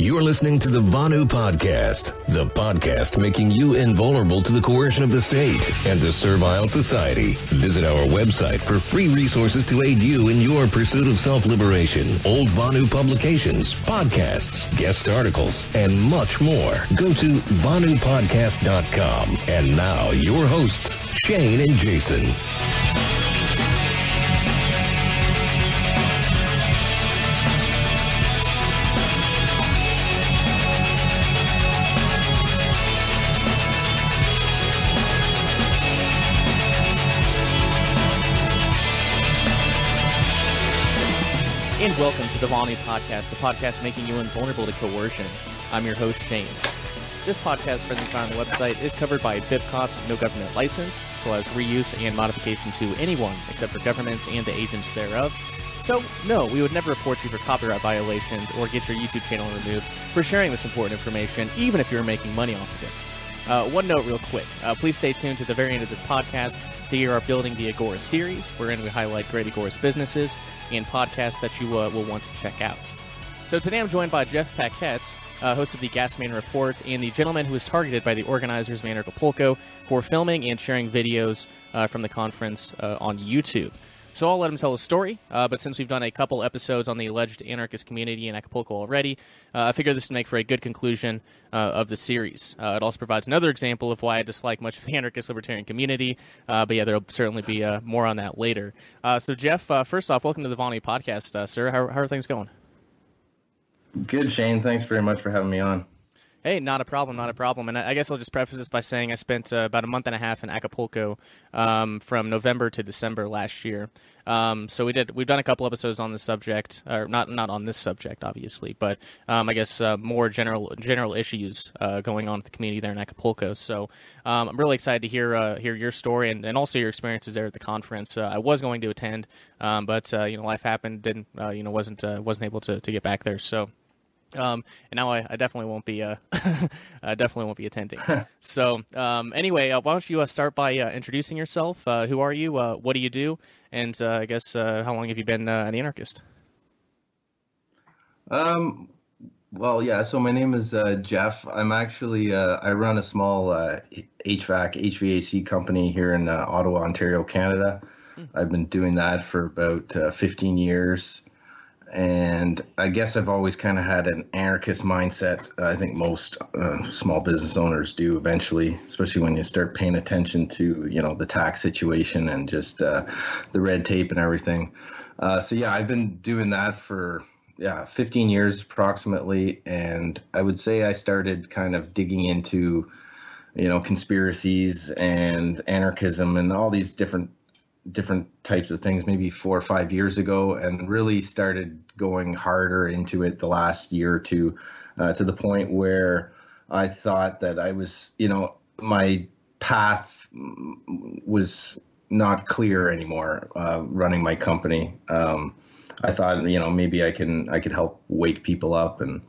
You're listening to the Vonu Podcast, the podcast making you invulnerable to the coercion of the state and the servile society. Visit our website for free resources to aid you in your pursuit of self liberation, old Vonu publications, podcasts, guest articles, and much more. Go to VonuPodcast.com. And now, your hosts, Shane and Jason. And welcome to the Vonu Podcast, the podcast making you invulnerable to coercion. I'm your host, Shane. This podcast, friendly found on the website, is covered by BIPCOTS no government license, so as reuse and modification to anyone except for governments and the agents thereof. So, no, we would never report you for copyright violations or get your YouTube channel removed for sharing this important information, even if you're making money off of it. Uh, one note, real quick. Uh, please stay tuned to the very end of this podcast to hear our Building the Agora series, wherein we highlight great Agorist businesses and podcasts that you uh, will want to check out. So today I'm joined by Jeff Paquet, uh, host of the Gasman Report, and the gentleman who was targeted by the organizers of Anarchapulco for filming and sharing videos uh, from the conference uh, on YouTube. So I'll let him tell his story. Uh, but since we've done a couple episodes on the alleged anarchist community in Acapulco already, uh, I figure this would make for a good conclusion uh, of the series. Uh, it also provides another example of why I dislike much of the anarchist libertarian community. Uh, but yeah, there'll certainly be uh, more on that later. so Jeff, first off, welcome to the Vonu podcast, sir. How, how are things going? Good, Shane. Thanks very much for having me on. Hey, not a problem, not a problem. And I guess I'll just preface this by saying I spent uh, about a month and a half in Acapulco um, from November to December last year. Um, so we did we've done a couple episodes on this subject, or not not on this subject, obviously, but um, I guess uh, more general general issues uh, going on with the community there in Acapulco. So um, I'm really excited to hear uh, hear your story and, and also your experiences there at the conference. Uh, I was going to attend, um, but uh, you know life happened, didn't you know wasn't wasn't able to, to get back there. So. Um, and now I, I, definitely won't be uh, I definitely won't be attending. so um, anyway, uh, why don't you uh, start by uh, introducing yourself? Uh, who are you? Uh, what do you do? And I guess how long have you been an anarchist? Um. Well, yeah. So my name is Jeff. I'm actually I run a small HVAC HVAC company here in Ottawa, Ontario, Canada. Mm. I've been doing that for about 15 years and I guess I've always kind of had an anarchist mindset. I think most uh, small business owners do eventually, especially when you start paying attention to you know the tax situation and just uh, the red tape and everything. Uh, so yeah, I've been doing that for yeah 15 years approximately, and I would say I started kind of digging into you know conspiracies and anarchism and all these different different types of things maybe four or five years ago and really started going harder into it the last year or two uh, to the point where I thought that I was, you know, my path was not clear anymore uh, running my company. Um, I thought, you know, maybe I can I could help wake people up and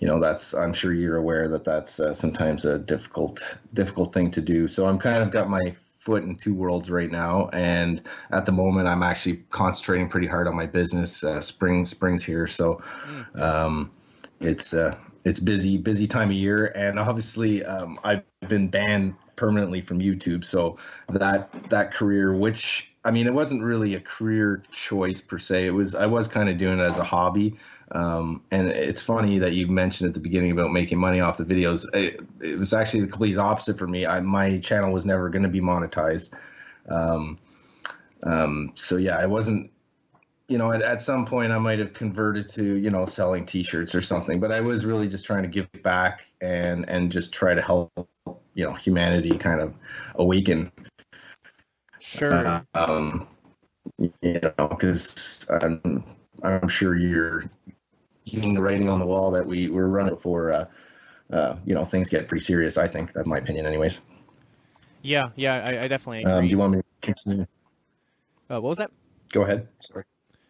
you know that's i'm sure you're aware that that's uh, sometimes a difficult difficult thing to do so i'm kind of got my foot in two worlds right now, and at the moment, I'm actually concentrating pretty hard on my business. Uh, spring, spring's here, so mm. um, it's uh, it's busy, busy time of year, and obviously, um, I've been banned permanently from YouTube. So that that career, which I mean, it wasn't really a career choice per se. It was I was kind of doing it as a hobby. Um, and it's funny that you mentioned at the beginning about making money off the videos. It, it was actually the complete opposite for me. I, my channel was never going to be monetized. Um, um, so yeah, I wasn't, you know, at, at some point I might have converted to, you know, selling t-shirts or something, but I was really just trying to give back and, and just try to help, you know, humanity kind of awaken. Sure. Uh, um, you know, cause I'm, I'm sure you're seeing the writing on the wall that we we're running for. Uh, uh, you know, things get pretty serious. I think that's my opinion, anyways. Yeah, yeah, I, I definitely agree. Um, do you want me to continue? Uh, what was that? Go ahead. Sorry.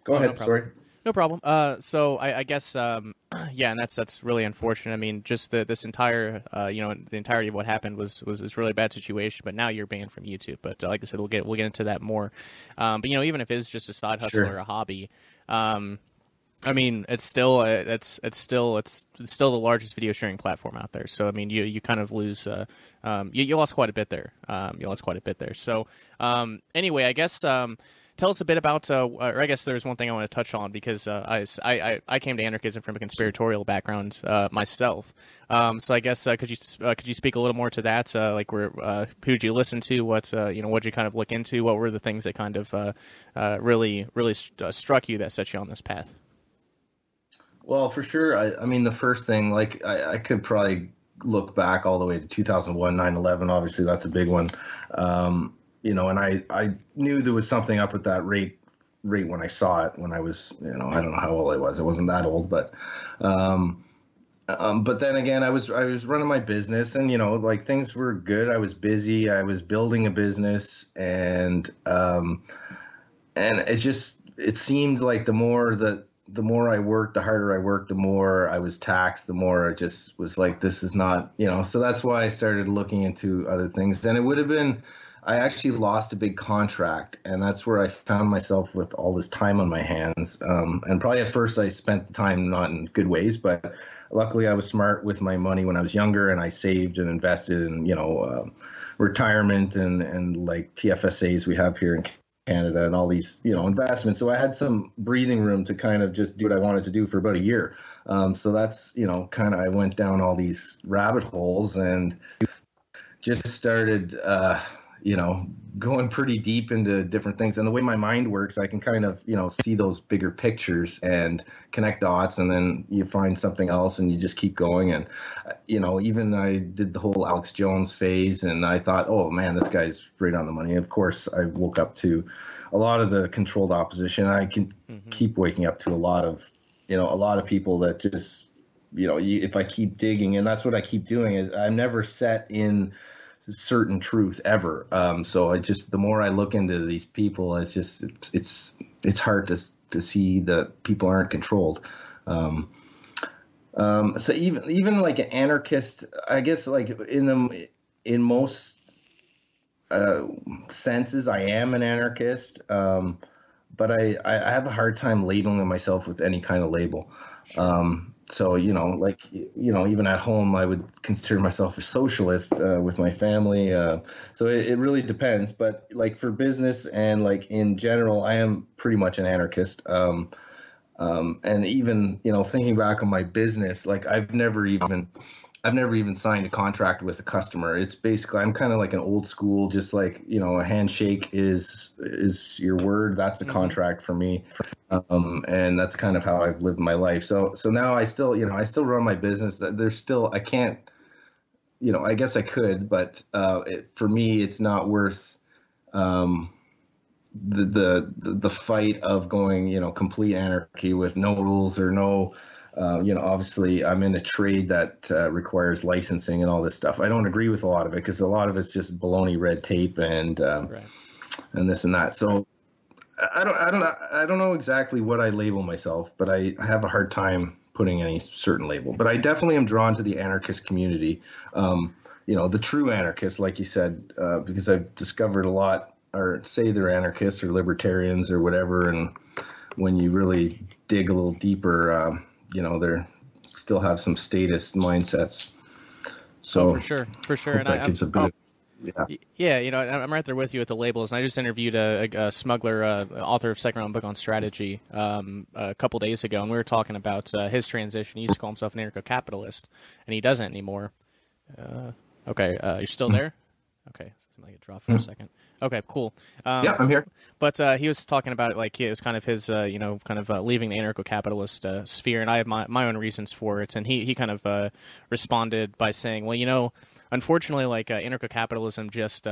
Go oh, ahead. No Sorry. No problem. Uh, so I, I guess, um, yeah, and that's that's really unfortunate. I mean, just the, this entire, uh, you know, the entirety of what happened was was this really bad situation. But now you're banned from YouTube. But uh, like I said, we'll get we'll get into that more. Um, but you know, even if it is just a side hustle sure. or a hobby, um, I mean, it's still it's it's still it's, it's still the largest video sharing platform out there. So I mean, you you kind of lose uh, um, you, you lost quite a bit there. Um, you lost quite a bit there. So um, anyway, I guess um, tell us a bit about, uh, or I guess there's one thing I want to touch on because uh, I, I, I came to anarchism from a conspiratorial background uh, myself. Um, so I guess uh, could you uh, could you speak a little more to that? Uh, like, where who did you listen to? What you know? What did you kind of look into? What were the things that kind of really really st- struck you that set you on this path? Well, for sure. I, I mean, the first thing, like, I, I, could probably look back all the way to 2001, 9 11. Obviously, that's a big one. Um, you know, and I, I knew there was something up with that rate rate when I saw it when I was, you know, I don't know how old I was. I wasn't that old, but, um, um, but then again, I was I was running my business, and you know, like things were good. I was busy. I was building a business, and um, and it just it seemed like the more that the more I worked, the harder I worked, the more I was taxed, the more I just was like, this is not, you know, so that's why I started looking into other things. And it would have been, I actually lost a big contract, and that's where I found myself with all this time on my hands. Um, and probably at first I spent the time not in good ways, but luckily I was smart with my money when I was younger, and I saved and invested in, you know, uh, retirement and and like TFSAs we have here in Canada and all these you know investments. So I had some breathing room to kind of just do what I wanted to do for about a year. Um, so that's you know kind of I went down all these rabbit holes and just started uh, you know, going pretty deep into different things. And the way my mind works, I can kind of, you know, see those bigger pictures and connect dots. And then you find something else and you just keep going. And, you know, even I did the whole Alex Jones phase and I thought, oh man, this guy's right on the money. Of course, I woke up to a lot of the controlled opposition. I can mm-hmm. keep waking up to a lot of, you know, a lot of people that just, you know, if I keep digging, and that's what I keep doing, is I'm never set in certain truth ever. Um, so I just the more I look into these people, it's just it's it's, it's hard to to see that people aren't controlled. Um, um, so even even like an anarchist, I guess like in the in most uh, senses, I am an anarchist. Um, but I, I have a hard time labeling myself with any kind of label. Um, so you know like you know even at home i would consider myself a socialist uh, with my family uh, so it, it, really depends. But like for business and like in general i am pretty much an anarchist. Um, um, and even you know thinking back on my business like i've never even I've never even signed a contract with a customer. It's basically I'm kind of like an old school, just like you know, a handshake is is your word. That's a mm-hmm. contract for me, um, and that's kind of how I've lived my life. So so now I still you know I still run my business. There's still I can't, you know, I guess I could, but uh, it, for me it's not worth. Um, the, the the fight of going you know complete anarchy with no rules or no uh, you know, obviously, I'm in a trade that uh, requires licensing and all this stuff. I don't agree with a lot of it because a lot of it's just baloney red tape and um, right. and this and that. So I don't, I don't, I don't know exactly what I label myself, but I, I have a hard time putting any certain label. But I definitely am drawn to the anarchist community. Um, you know, the true anarchists, like you said, uh, because I've discovered a lot, or say they're anarchists or libertarians or whatever, and when you really dig a little deeper. Um, you know they're still have some status mindsets. So oh, for sure, for sure, and that I, gives a bit. Of, yeah. yeah, you know, I'm right there with you with the labels, and I just interviewed a, a, a smuggler, uh, author of second round book on strategy, um, a couple days ago, and we were talking about uh, his transition. He used to call himself an anarcho-capitalist, and he doesn't anymore. Uh, okay, uh, you're still hmm. there? Okay, like it dropped for a hmm. second. Okay, cool. Um, yeah, I'm here. But uh, he was talking about it like it was kind of his, uh, you know, kind of uh, leaving the anarcho-capitalist uh, sphere, and I have my, my own reasons for it. And he he kind of uh, responded by saying, well, you know, unfortunately, like uh, anarcho-capitalism just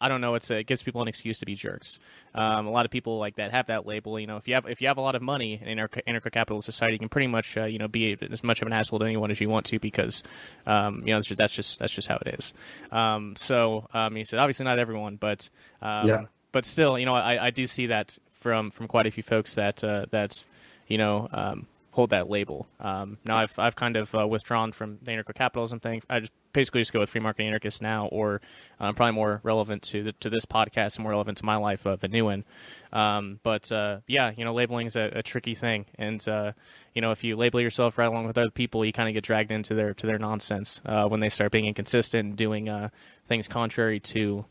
I don't know. It's a, it gives people an excuse to be jerks. Um, a lot of people like that have that label. You know, if you have if you have a lot of money in our anarcho capitalist society, you can pretty much uh, you know be as much of an asshole to anyone as you want to because um, you know that's just that's just how it is. Um, so um, he said obviously not everyone, but um, yeah. but still, you know, I, I do see that from from quite a few folks that uh, that's you know um, hold that label. Um, now I've I've kind of uh, withdrawn from the anarcho capitalism thing. I just basically just go with free market anarchist now, or uh, probably more relevant to the, to this podcast and more relevant to my life of uh, Vanewin. Um, but uh, yeah, you know, labeling is a, a tricky thing, and uh, you know, if you label yourself right along with other people, you kind of get dragged into their to their nonsense uh, when they start being inconsistent and doing uh, things contrary to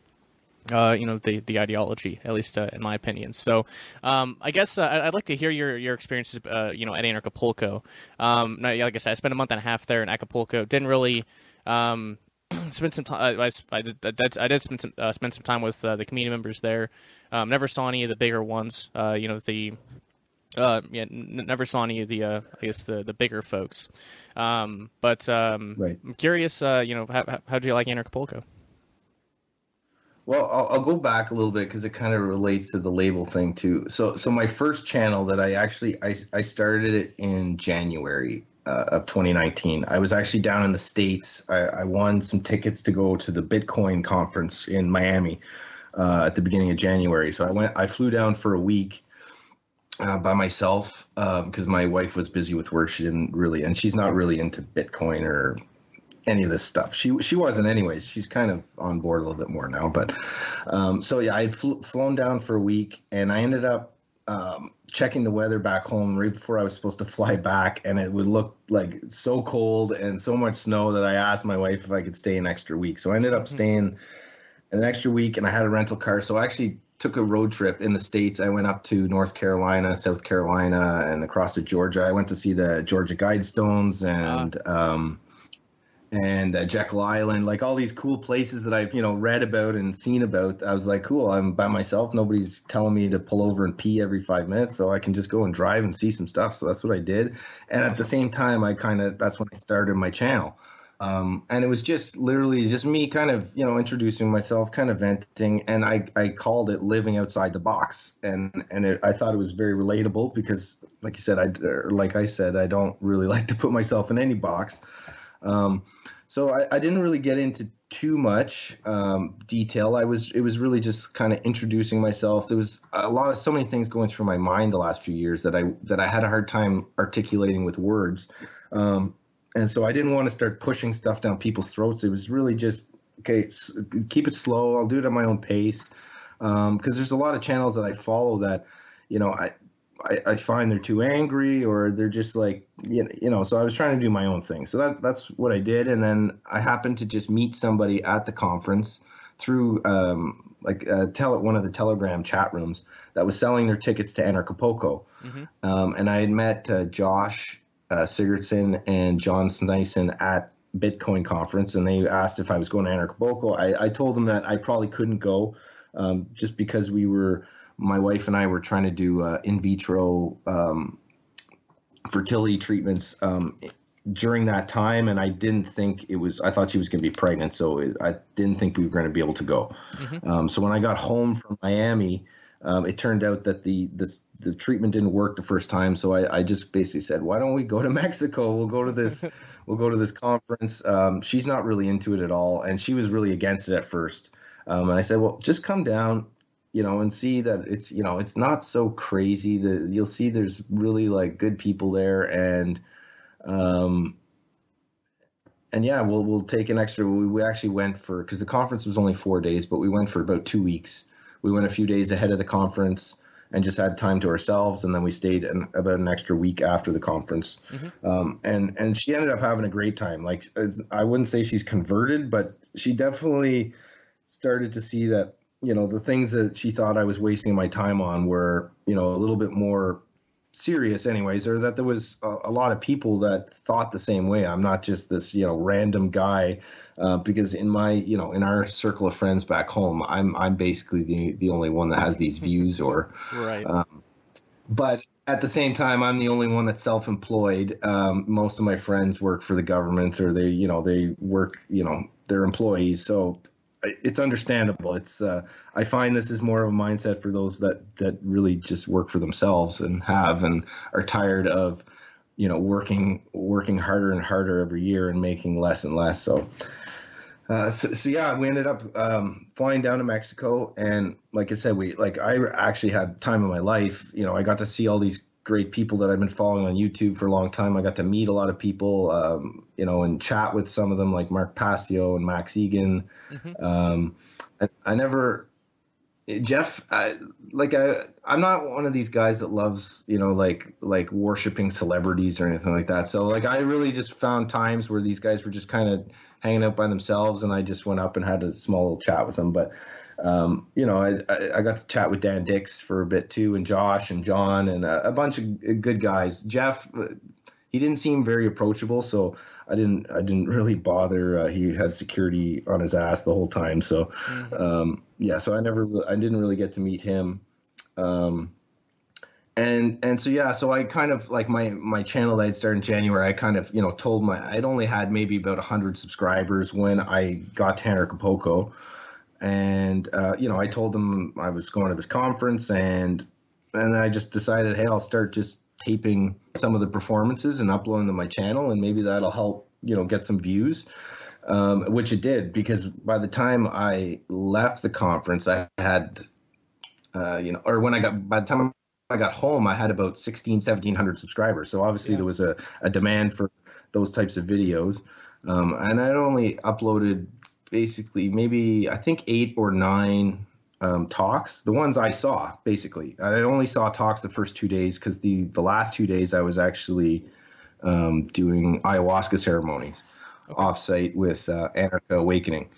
you know the the ideology, at least in my opinion. So, um, I guess I'd like to hear your your experiences, you know, at Anarchapulco. Um, like I said, I spent a month and a half there in Acapulco. Didn't really um, spend some time. I, I, did, I did, I did spend some uh, spend some time with uh, the community members there. Um, never saw any of the bigger ones. you know the. Uh, yeah, n- never saw any of the, uh, I guess the the bigger folks. Um, but um, right. I'm curious, uh, you know, how how did you like Anarchapulco? Well, I'll, I'll, go back a little bit because it kind of relates to the label thing too. So, so my first channel that I actually I, I started it in January uh, of 2019. I was actually down in the states. I, I, won some tickets to go to the Bitcoin conference in Miami uh, at the beginning of January. So I went. I flew down for a week. Uh, by myself because um, my wife was busy with work. She didn't really, and she's not really into Bitcoin or any of this stuff. She she wasn't anyways. She's kind of on board a little bit more now. But um, so yeah, I'd fl- flown down for a week, and I ended up um, checking the weather back home right before I was supposed to fly back, and it would look like so cold and so much snow that I asked my wife if I could stay an extra week. So I ended up mm-hmm. staying an extra week, and I had a rental car. So I actually took a road trip in the states. I went up to North Carolina, South Carolina, and across to Georgia. I went to see the Georgia Guidestones and. Uh. Um, and uh, Jekyll Island, like all these cool places that I've you know read about and seen about. I was like, cool. I'm by myself. Nobody's telling me to pull over and pee every five minutes, so I can just go and drive and see some stuff. So that's what I did. And at the same time, I kind of that's when I started my channel. Um, and it was just literally just me kind of you know introducing myself kind of venting and i i called it living outside the box and and it, i thought it was very relatable because like you said i like i said i don't really like to put myself in any box um, so I, I, didn't really get into too much um, detail. I was it was really just kind of introducing myself. There was a lot of so many things going through my mind the last few years that I that I had a hard time articulating with words, um, and so I didn't want to start pushing stuff down people's throats. It was really just okay, keep it slow. I'll do it at my own pace because um, there's a lot of channels that I follow that you know I I, I, find they're too angry or they're just like you know, so i was trying to do my own thing so that that's what i did and then i happened to just meet somebody at the conference through um, like uh, tele- one of the telegram chat rooms that was selling their tickets to Anarchapulco. Mm-hmm. Um, and i had met uh, josh uh, sigurdson and john sneisen at bitcoin conference and they asked if i was going to Anarchapulco. I, I told them that i probably couldn't go um, just because we were my wife and I were trying to do uh, in vitro um, fertility treatments um, during that time, and I didn't think it was. I thought she was going to be pregnant, so it, I didn't think we were going to be able to go. Mm-hmm. Um, so when I got home from Miami, um, it turned out that the, the the treatment didn't work the first time. So I, I just basically said, "Why don't we go to Mexico? We'll go to this." we'll go to this conference. Um, she's not really into it at all, and she was really against it at first. Um, and I said, well, just come down you know, and see that it's you know it's not so crazy. That you'll see there's really like good people there, and um, and yeah, we'll we'll take an extra. We, we actually went for because the conference was only four days, but we went for about two weeks. We went a few days ahead of the conference and just had time to ourselves, and then we stayed an, about an extra week after the conference. Mm-hmm. Um, and and she ended up having a great time. Like I wouldn't say she's converted, but she definitely started to see that you know the things that she thought I was wasting my time on were you know a little bit more serious anyways or that there was a, a lot of people that thought the same way. I'm not just this you know random guy uh, because in my you know in our circle of friends back home i'm i'm basically the the only one that has these views or right. um, but at the same time i'm the only one that's self-employed. Um, most of my friends work for the government or they you know they work you know they're employees. So it's understandable. It's uh, I find this is more of a mindset for those that that really just work for themselves and have and are tired of you know working working harder and harder every year and making less and less. So. Uh, so, so yeah, we ended up um, flying down to Mexico, and like I said, we like I actually had time of my life. You know, I got to see all these great people that I've been following on YouTube for a long time. I got to meet a lot of people, um, you know, and chat with some of them like Mark Passio and Max Igan. Mm-hmm. Um, I, I, never, Jeff, I, like I, I'm not one of these guys that loves, you know, like like worshiping celebrities or anything like that. So like I really just found times where these guys were just kind of hanging out by themselves, and I just went up and had a small little chat with them. But um, you know, I, I got to chat with Dan Dicks for a bit too, and Josh and John and a, a bunch of good guys. Jeff, he didn't seem very approachable, so I didn't I didn't really bother. Uh, he had security on his ass the whole time, so mm-hmm. um, yeah. So I never I didn't really get to meet him. Um, and and so yeah, so I kind of like my my channel that I'd started in January. I kind of you know told my I'd only had maybe about hundred subscribers when I got to Anarchapulco, and uh, you know I told them I was going to this conference, and and then I just decided, hey, I'll start just taping some of the performances and uploading to my channel, and maybe that'll help you know get some views. Um, which it did because by the time I left the conference, I had, uh, you know, or when I got by the time I got home, I had about 16, 1700 subscribers. So obviously yeah. there was a, a demand for those types of videos. Um, and I'd only uploaded basically maybe I think eight or nine um, talks, the ones I saw basically. I only saw talks the first two days because the the last two days I was actually um, doing ayahuasca ceremonies okay. offsite with uh, Anarcha Awakening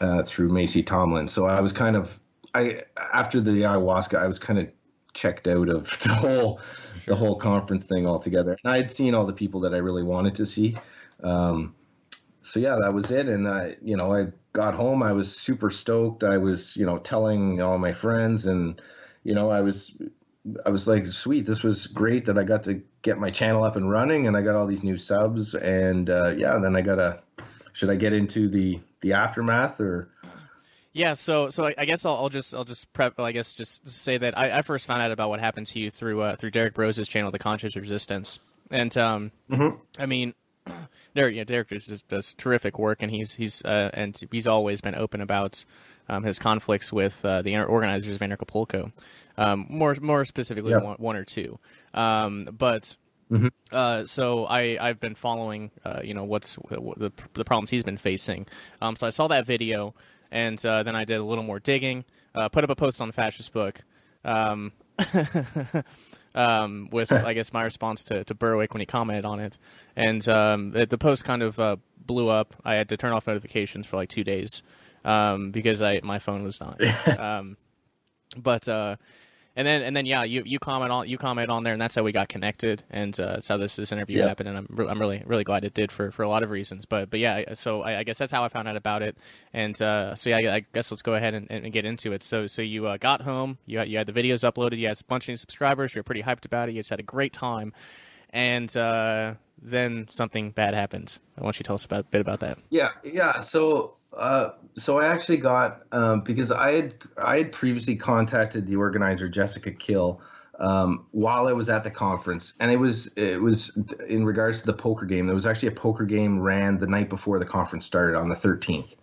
uh, through Macy Tomlin. So I was kind of I after the ayahuasca I was kind of checked out of the whole sure. the whole conference thing altogether. And I had seen all the people that I really wanted to see. Um, so yeah, that was it. And I, you know, I got home. I was super stoked. I was, you know, telling all my friends, and you know, I was, I was like, sweet. This was great that I got to get my channel up and running, and I got all these new subs. And uh, yeah, then I gotta. Should I get into the the aftermath or? Yeah, so so I, guess I'll, I'll, just I'll just prep. I guess just say that I, I first found out about what happened to you through uh, through Derrick Broze's channel, The Conscious Resistance, and um, mm-hmm. I mean, Derrick, yeah, Derrick just does terrific work, and he's he's uh, and he's always been open about um, his conflicts with uh, the organizers of Anarchapulco, um, more more specifically one, one, or two. Um, but mm-hmm. uh, so I I've been following uh, you know what's what the the problems he's been facing. Um, so I saw that video, and uh, then I did a little more digging, uh, put up a post on the Fascist Book. Um, with I guess my response to, to Berwick when he commented on it, and um, the, the, post kind of uh, blew up. I had to turn off notifications for like two days um, because I my phone was not. Um, but uh, and then and then yeah, you you comment on you comment on there, and that's how we got connected, and uh, that's how this this interview yep. happened. And I'm re- I'm really really glad it did for, for a lot of reasons. But but yeah, so I, I guess that's how I found out about it. And uh, so yeah, I, I, guess let's go ahead and, and, get into it. So so you uh, got home, you had, you had the videos uploaded, you had a bunch of new subscribers, you're pretty hyped about it, you just had a great time, and uh, then something bad happened. I want you to tell us about a bit about that. Yeah yeah. So uh, so I actually got um, because I had I had previously contacted the organizer Jessica Kill um, while I was at the conference, and it was it was in regards to the poker game. There was actually a poker game ran the night before the conference started on the 13th,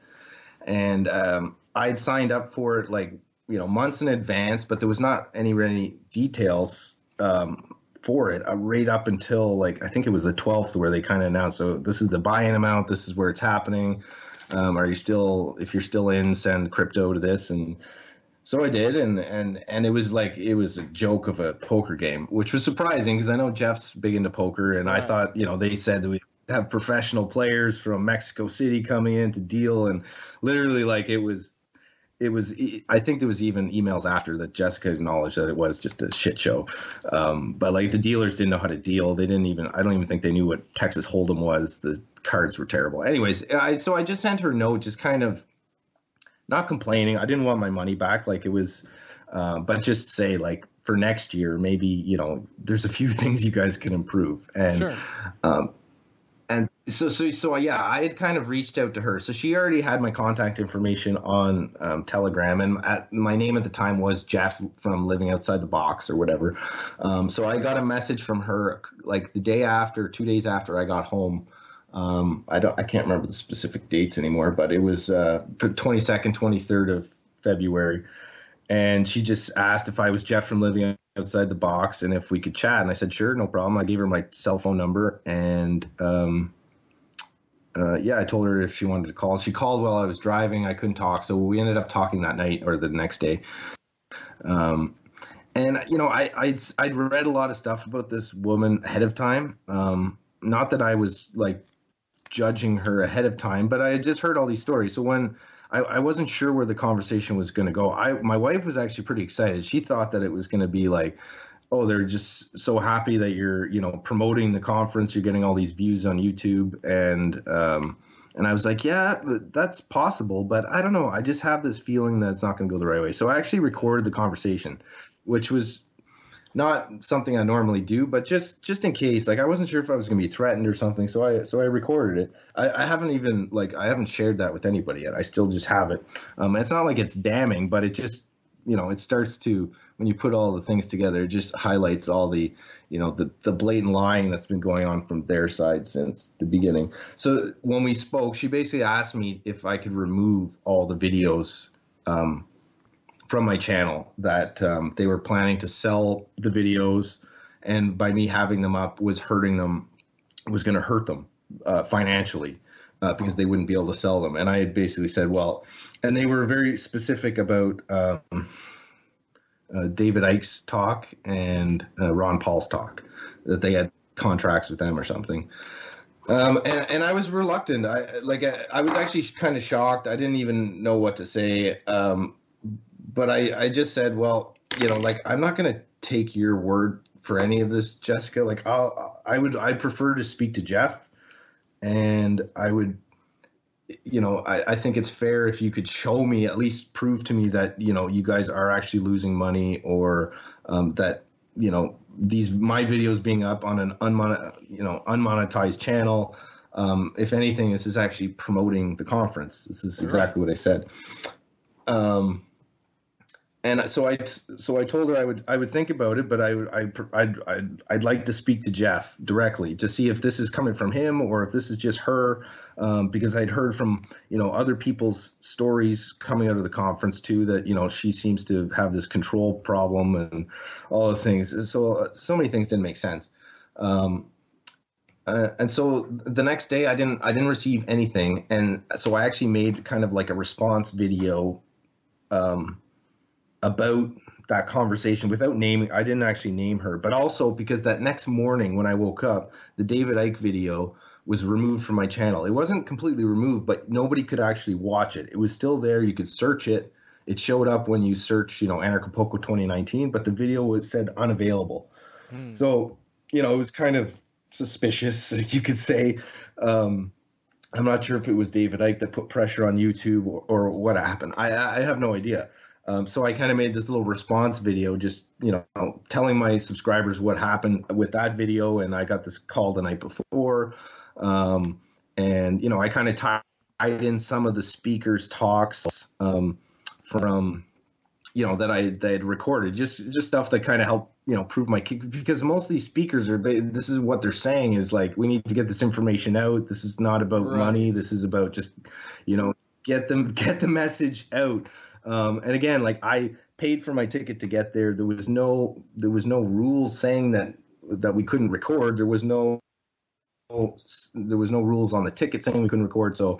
and um, I had signed up for it like you know months in advance, but there was not any any details um, for it uh, right up until like I think it was the 12th where they kind of announced. So this is the buy-in amount. This is where it's happening. Um, are you still, if you're still in, send crypto to this? And so I did, and and and it was like it was a joke of a poker game, which was surprising because I know Jeff's big into poker, and right. I thought you know they said we have professional players from Mexico City coming in to deal, and literally like it was it was i think there was even emails after that jessica acknowledged that it was just a shit show um, but like the dealers didn't know how to deal they didn't even i don't even think they knew what texas hold'em was the cards were terrible. Anyways I, so i just sent her a note just kind of not complaining. I didn't want my money back. Like it was uh, but just say like for next year maybe you know there's a few things you guys can improve. And sure. um, and so so so yeah i had kind of reached out to her. So she already had my contact information on um, telegram and at, my name at the time was jeff from living outside the box or whatever. Um, so i got a message from her like the day after two days after i got home um, i don't i can't remember the specific dates anymore but it was uh, 22nd 23rd of february and she just asked if i was jeff from living outside the box and if we could chat. And I said, sure, no problem. I gave her my cell phone number and, um, uh, yeah, I told her if she wanted to call. She called while I was driving. I couldn't talk, so we ended up talking that night or the next day. Um, and you know, I I'd, I'd read a lot of stuff about this woman ahead of time. Um, not that I was like judging her ahead of time, but I had just heard all these stories. So when I, I wasn't sure where the conversation was going to go, I my wife was actually pretty excited. She thought that it was going to be like, oh, they're just so happy that you're you know promoting the conference, you're getting all these views on YouTube, and um, and I was like, yeah, that's possible, but I don't know. I just have this feeling that it's not going to go the right way. So I actually recorded the conversation, which was not something I normally do, but just just in case, like I wasn't sure if I was going to be threatened or something, so I so I recorded it. I, I haven't even like I haven't shared that with anybody yet. I still just have it. Um, it's not like it's damning, but it just you know it starts to when you put all the things together, it just highlights all the you know the the blatant lying that's been going on from their side since the beginning. So when we spoke, she basically asked me if I could remove all the videos. Um, from my channel that um, they were planning to sell the videos, and by me having them up was hurting them, was going to hurt them uh, financially. Uh, because they wouldn't be able to sell them, and I had basically said, well, and they were very specific about um, uh, David Icke's talk and uh, Ron Paul's talk that they had contracts with them or something. Um, and, and I was reluctant. I like I, I was actually kind of shocked. I didn't even know what to say. Um, but I, I just said, well, you know, like I'm not going to take your word for any of this, Jessica. Like I'll, I would, I prefer to speak to Jeff, and I would, you know, I, I think it's fair if you could show me, at least prove to me that you know you guys are actually losing money, or um, that you know these my videos being up on an unmon, you know, unmonetized channel. Um, if anything, this is actually promoting the conference. This is exactly right. what I said. Um, and so I so I told her I would I would think about it, but I I I'd, I'd, I'd like to speak to Jeff directly to see if this is coming from him or if this is just her, um, because I'd heard from you know other people's stories coming out of the conference too that you know she seems to have this control problem and all those things. So so many things didn't make sense. Um, uh, and so the next day I didn't I didn't receive anything, and so I actually made kind of like a response video. Um, about that conversation without naming I didn't actually name her, but also because that next morning when I woke up, the David Icke video was removed from my channel. It wasn't completely removed, but nobody could actually watch it. It was still there. You could search it. It showed up when you search, you know, Anarchapulco 2019, but the video was said unavailable. Hmm. So, you know, it was kind of suspicious, you could say. Um, I'm not sure if it was David Icke that put pressure on YouTube or, or what happened. I, I have no idea. Um, so I kind of made this little response video, just you know, telling my subscribers what happened with that video, and I got this call the night before, um, and you know, I kind of tied in some of the speakers' talks um, from, you know, that I that I had recorded, just just stuff that kind of helped you know prove my because most of these speakers are this is what they're saying is like we need to get this information out. This is not about right. money. This is about just you know get them get the message out. Um, and again, like I paid for my ticket to get there. There was no there was no rules saying that that we couldn't record. There was no there was no rules on the ticket saying we couldn't record. So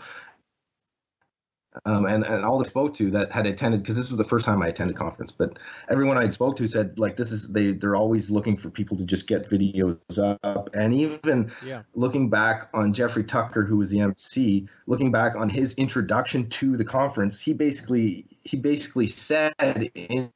um, and and all the spoke to that had attended because this was the first time I attended conference, but everyone I spoke to said like this is they they're always looking for people to just get videos up, and even yeah. looking back on Jeffrey Tucker, who was the MC, looking back on his introduction to the conference, he basically he basically said in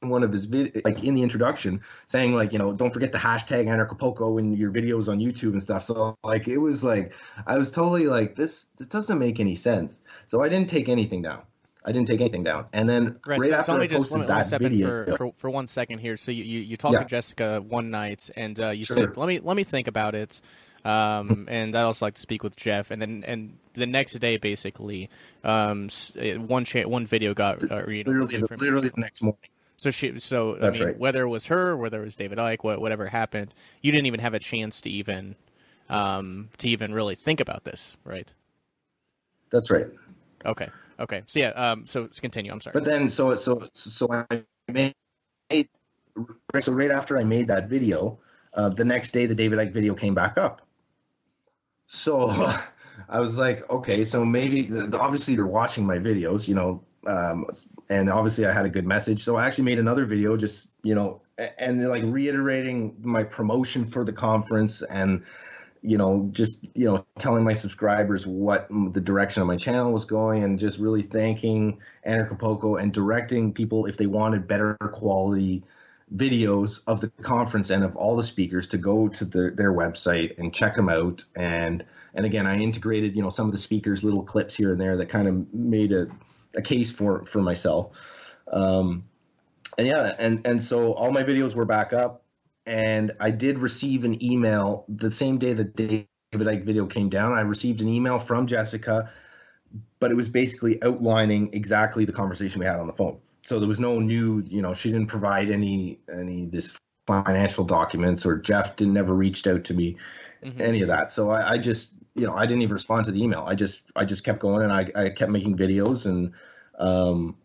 one of his vid- like in the introduction saying like you know don't forget to hashtag anarchapulco in your videos on youtube and stuff so like it was like i was totally like this this doesn't make any sense so i didn't take anything down I didn't take anything down, and then right, right so, after so I posted just, that video, for, for, for, one second here. So you you, you talked yeah. to Jessica one night, and uh, you sure. said, "Let me let me think about it." Um, and I'd also like to speak with Jeff. And then and the next day, basically, um, one cha- one video got uh, you know, literally, literally the next morning. So she, so That's I mean, right. whether it was her, whether it was David Icke, whatever happened, you didn't even have a chance to even, um, to even really think about this, right? That's right. Okay. Okay. So yeah. Um. So let's continue. I'm sorry. But then, so so so I made so right after I made that video, uh, the next day the David Icke video came back up. So I was like, okay, so maybe obviously they're watching my videos, you know, um, and obviously I had a good message. So I actually made another video, just you know, and like reiterating my promotion for the conference and you know just you know telling my subscribers what the direction of my channel was going and just really thanking Anarchapulco and directing people if they wanted better quality videos of the conference and of all the speakers to go to the, their website and check them out and and again i integrated you know some of the speakers little clips here and there that kind of made a, a case for for myself um, and yeah, and and so all my videos were back up, and I did receive an email the same day that David Icke video came down. I received an email from Jessica, but it was basically outlining exactly the conversation we had on the phone. So there was no new, you know, she didn't provide any any this financial documents, or Jeff didn't never reached out to me, mm-hmm. any of that. So I, I just, you know, I didn't even respond to the email. I just I just kept going, and I I kept making videos and. Um,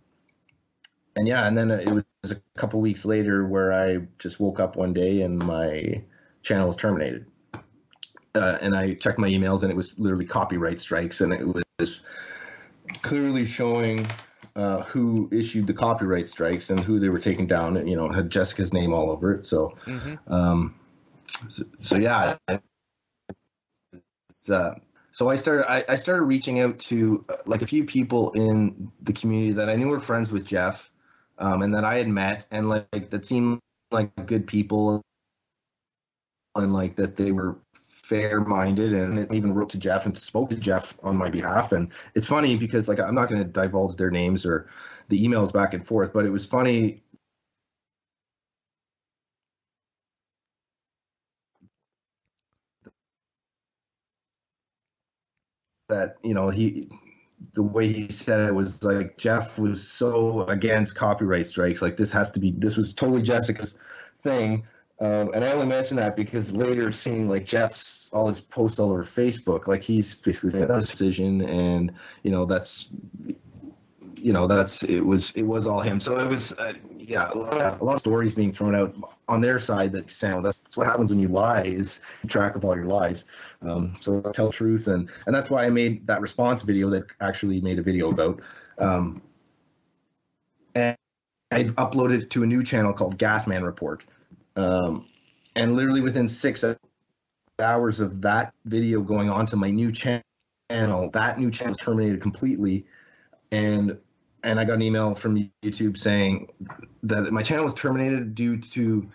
and yeah, and then it was a couple weeks later where I just woke up one day and my channel was terminated. Uh, and I checked my emails and it was literally copyright strikes and it was clearly showing uh, who issued the copyright strikes and who they were taking down. And, you know, had Jessica's name all over it. So, mm-hmm. um, so, so, yeah. Uh, so I started I, I, started reaching out to uh, like a few people in the community that I knew were friends with Jeff um, and that I had met, and like that seemed like good people, and like that they were fair minded, and even wrote to Jeff and spoke to Jeff on my behalf. And it's funny because like I'm not going to divulge their names or the emails back and forth, but it was funny that you know he the way he said it was like Jeff was so against copyright strikes. Like this has to be. This was totally Jessica's thing. Um, and I only mention that because later seeing like Jeff's all his posts all over Facebook, like he's basically saying that's decision, and you know that's you know that's it was it was all him. So it was uh, yeah a lot, of, a lot of stories being thrown out on their side that sound that's, that's what happens when you lie is track of all your lies. Um, so tell truth, and and that's why I made that response video that actually made a video about. Um, and I uploaded it to a new channel called Gasman Report, um, and literally within six hours of that video going on to my new channel, that new channel terminated completely, and and I got an email from YouTube saying that my channel was terminated due to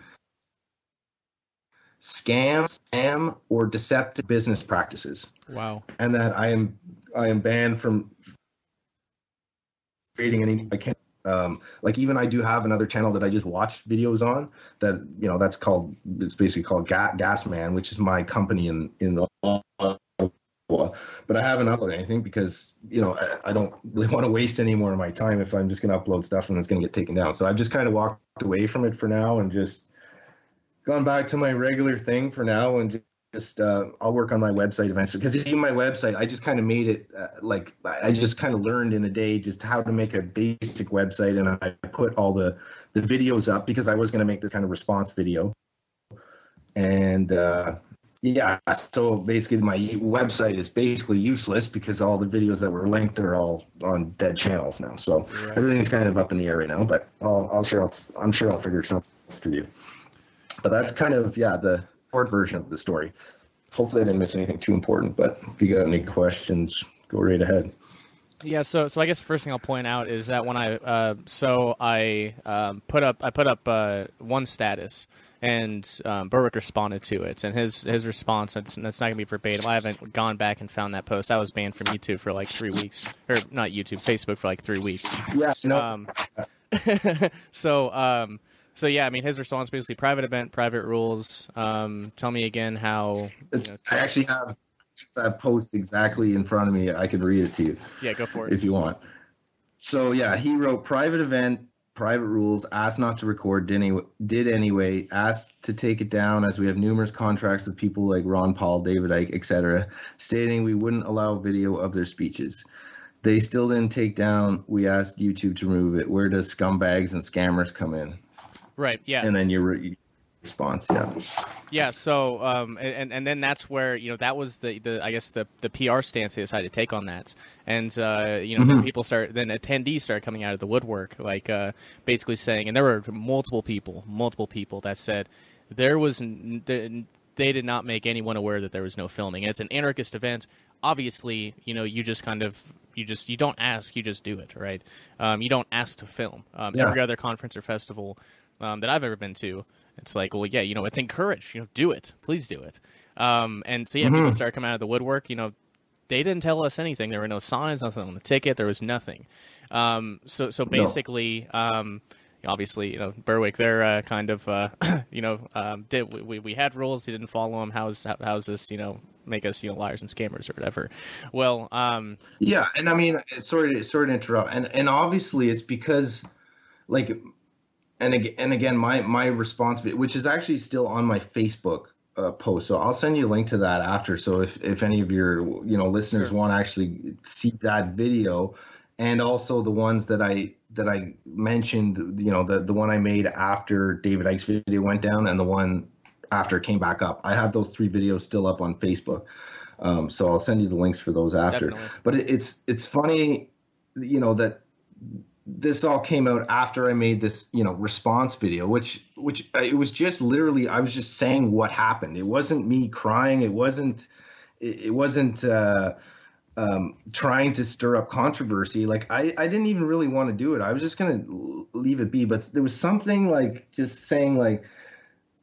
scam, scam, or deceptive business practices. Wow. And that I am I am banned from creating any I can't um, like even I do have another channel that I just watched videos on that you know that's called it's basically called Ga- Gas Man, which is my company in in but I haven't uploaded anything because you know I, I, don't really want to waste any more of my time if I'm just going to upload stuff and it's going to get taken down. So I've just kind of walked away from it for now and just gone back to my regular thing for now and just uh, I'll work on my website eventually because even my website I just kind of made it uh, like I just kind of learned in a day just how to make a basic website and I put all the the videos up because I was going to make this kind of response video and uh, yeah, so basically my website is basically useless because all the videos that were linked are all on dead channels now. So right. everything's kind of up in the air right now, but I'll, I'll sure I'll, I'm sure I'll figure something else to do. But that's kind of yeah the short version of the story. Hopefully I didn't miss anything too important. But if you got any questions, go right ahead. Yeah, so so I guess the first thing I'll point out is that when I uh, so I um, put up I put up uh, one status and um, Berwick responded to it, and his his response that's that's not gonna be verbatim. I haven't gone back and found that post. I was banned from YouTube for like three weeks, or not YouTube, Facebook for like three weeks. Yeah, no. Um, so um, so yeah, I mean, his response basically private event, private rules. Um, tell me again how. You know, I actually have that post exactly in front of me. I can read it to you. Yeah, go for it if you want. So yeah, he wrote private event private rules, asked not to record, did, any, did anyway, asked to take it down as we have numerous contracts with people like Ron Paul, David Icke, etc., stating we wouldn't allow video of their speeches. They still didn't take down. We asked YouTube to remove it. Where does scumbags and scammers come in? Right. Yeah. and then your re- response. Yeah. Yeah, so um, and and then that's where you know that was the, the I guess the the PR stance they decided to take on that, and uh, you know then people start then attendees started coming out of the woodwork, like uh, basically saying, and there were multiple people, multiple people that said there was the- they did not make anyone aware that there was no filming, and it's an anarchist event. Obviously, you know you just kind of you just you don't ask, you just do it, right? Um, you don't ask to film. Um, Yeah. Every other conference or festival um, that I've ever been to, it's like, well, yeah, you know, it's encouraged. You know, do it, please do it. Um, and so yeah, people started coming out of the woodwork. You know, they didn't tell us anything. There were no signs, nothing on the ticket. There was nothing. Um, so so basically, um, obviously, you know, Berwick, they're uh, kind of, uh, you know, um, did we, we we had rules, they didn't follow them. How's how, how's this, you know, make us you know liars and scammers or whatever? Well, um, Yeah, and I mean, sorry to sorry to interrupt, and and obviously it's because, like, and again, and again, my my response, which is actually still on my Facebook uh, post, so I'll send you a link to that after. So if if any of your you know listeners Sure. want to actually see that video, and also the ones that I that I mentioned, you know, the the one I made after David Icke's video went down, and the one after it came back up, I have those three videos still up on Facebook. Um, so I'll send you the links for those after. Definitely. But it, it's it's funny, you know, that this all came out after I made this, you know, response video, which which uh, it was just literally I was just saying what happened. It wasn't me crying. It wasn't it, wasn't uh, um, trying to stir up controversy. Like I I didn't even really want to do it. I was just gonna leave it be. But there was something like just saying like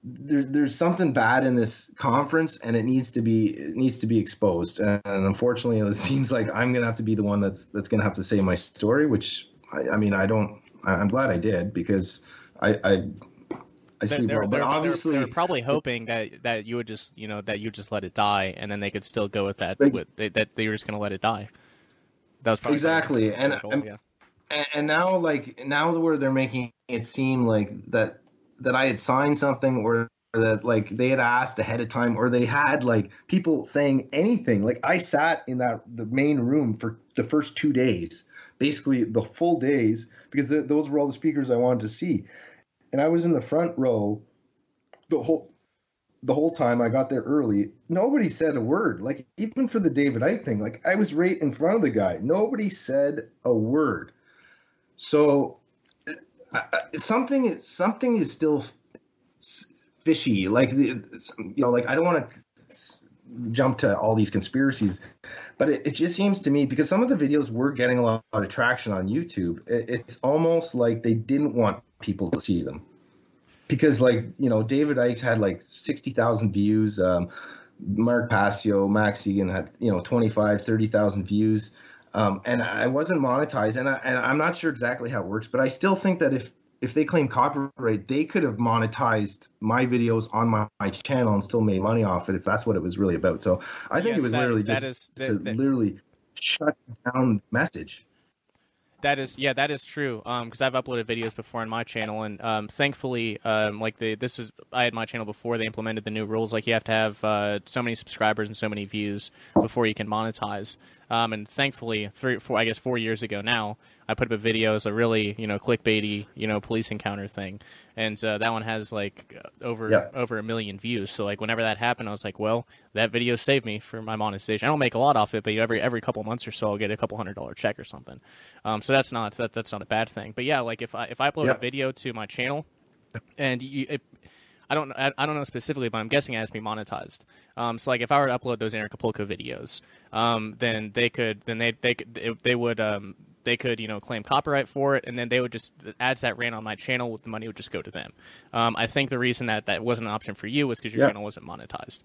there, there's something bad in this conference and it needs to be it needs to be exposed and unfortunately it seems like i'm gonna have to be the one that's that's gonna have to say my story which i, I mean i don't i'm glad i did because i i i they're, sleep they're, well but they're- obviously they're probably hoping that that you would just you know that you just let it die, and then they could still go with that. Like- with, they, that they were just going to let it die. That was probably Exactly, and goal, I'm- yeah. and, and now like now where they're making it seem like that that I had signed something or that like they had asked ahead of time or they had like people saying anything like I sat in that the main room for the first two days basically the full days because th those were all the speakers I wanted to see and I was in the front row the whole the whole time I got there early, nobody said a word. Like even for the David Icke thing, like I was right in front of the guy. Nobody said a word. So something is something is still fishy. Like the, you know, like I don't want to jump to all these conspiracies, but it, it just seems to me because some of the videos were getting a lot, of traction on YouTube. It, it's almost like they didn't want people to see them because like you know David Icke had like sixty thousand views. Um, Mark Passio, Max Igan had you know 25, 30,000 views, um, and I wasn't monetized. And, I, and I'm not sure exactly how it works, but I still think that if if they claim copyright, they could have monetized my videos on my, my channel and still made money off it if that's what it was really about. So I think Yes, it was that- literally that just is- to that- that- literally shut down the message. That is, yeah, that is true. Um, because I've uploaded videos before on my channel, and um, thankfully, um, like the this is I had my channel before they implemented the new rules. Like you have to have uh, so many subscribers and so many views before you can monetize. Um, and thankfully, three, four, I guess four years ago now, I put up a video as a really you know clickbaity you know police encounter thing, and uh, that one has like over Yeah. over a million views. So like whenever that happened, I was like, well, that video saved me for my monetization. I don't make a lot off it, but every every couple months or so, I'll get a couple hundred dollar check or something. Um, so that's not that, that's not a bad thing. But yeah, like if I if I upload Yeah. a video to my channel, and you, it, I don't I, I don't know specifically, but I'm guessing it has to be monetized. Um, so like if I were to upload those Anarchapulco videos, um, then they could then they they could they, they would um they could you know claim copyright for it, and then they would just the ads that ran on my channel, the money would just go to them. Um, I think the reason that that wasn't an option for you was because your Yeah. channel wasn't monetized.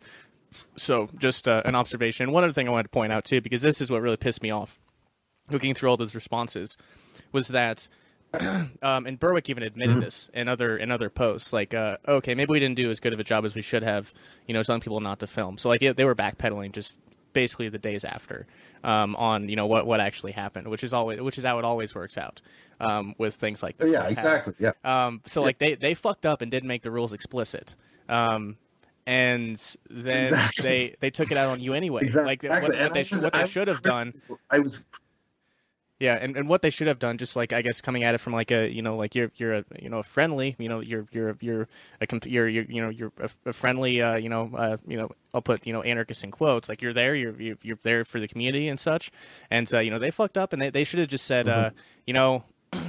So just uh, an observation. One other thing I wanted to point out too, because this is what really pissed me off, looking through all those responses, was that um, and Berwick even admitted this in other in other posts. Like, uh, okay, maybe we didn't do as good of a job as we should have, you know, telling people not to film. So like yeah, they were backpedaling just basically the days after um, on you know what what actually happened, which is always which is how it always works out um, with things like this. yeah, in the past. exactly. Yeah. Um, so like they they fucked up and didn't make the rules explicit. Um, and then Exactly. they they took it out on you anyway. Like what, what they I sh- was- what they should have done. I was Yeah, and, and what they should have done, just like I guess coming at it from like a you know like you're you're a you know a friendly you know you're you're you're a you're, you're you know you're a, a friendly uh, you know uh, you know I'll put you know anarchist in quotes like you're there you're you're, you're there for the community and such, and uh, you know they fucked up and they, they should have just said uh, mm-hmm. you know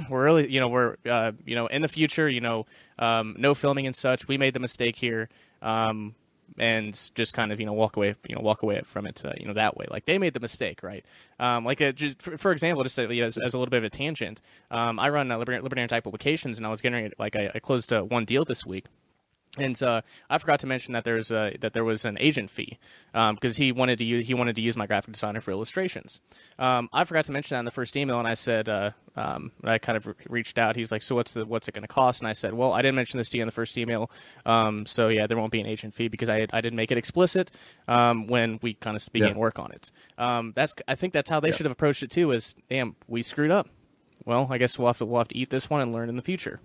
we're really you know we're uh, you know in the future you know um, no filming and such we made the mistake here um, and just kind of you know walk away you know walk away from it uh, you know that way. Like they made the mistake right? Um, like a, uh, just for, for, example just to, you know, as, as, a little bit of a tangent um, I run uh, libertarian type publications and I was getting like I, I closed uh, one deal this week and uh, I forgot to mention that there's a, that there was an agent fee because um, he wanted to use, he wanted to use my graphic designer for illustrations. Um, I forgot to mention that in the first email, and I said uh, um, I kind of re- reached out. He's like, "So what's the what's it going to cost?" And I said, "Well, I didn't mention this to you in the first email, um, so yeah, there won't be an agent fee because I I didn't make it explicit um, when we kind of began yeah. work on it. Um, that's I think that's how they yeah. should have approached it too. Is damn, we screwed up. Well, I guess we'll have to we'll have to eat this one and learn in the future."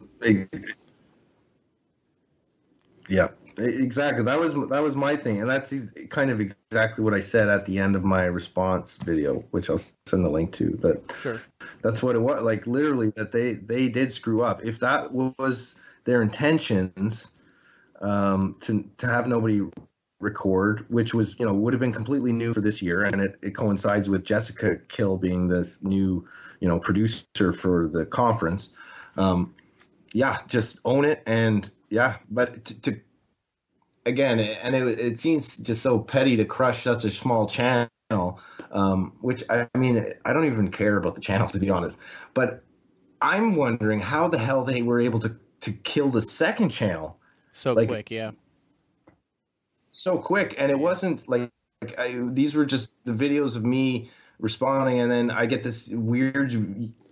Yeah, exactly. That was that was my thing, and that's kind of exactly what I said at the end of my response video, which I'll send the link to. That sure. That's what it was. Like literally, that they they did screw up. If that was their intentions, um, to to have nobody record, which was you know would have been completely new for this year, and it, it coincides with Jessica Kill being this new you know producer for the conference. Um, yeah, just own it and yeah, but to, to again, and it, it seems just so petty to crush such a small channel. Um, which I mean, I don't even care about the channel to be honest. But I'm wondering how the hell they were able to to kill the second channel so like, quick. Yeah, so quick, and it wasn't like, like I, these were just the videos of me responding, and then I get this weird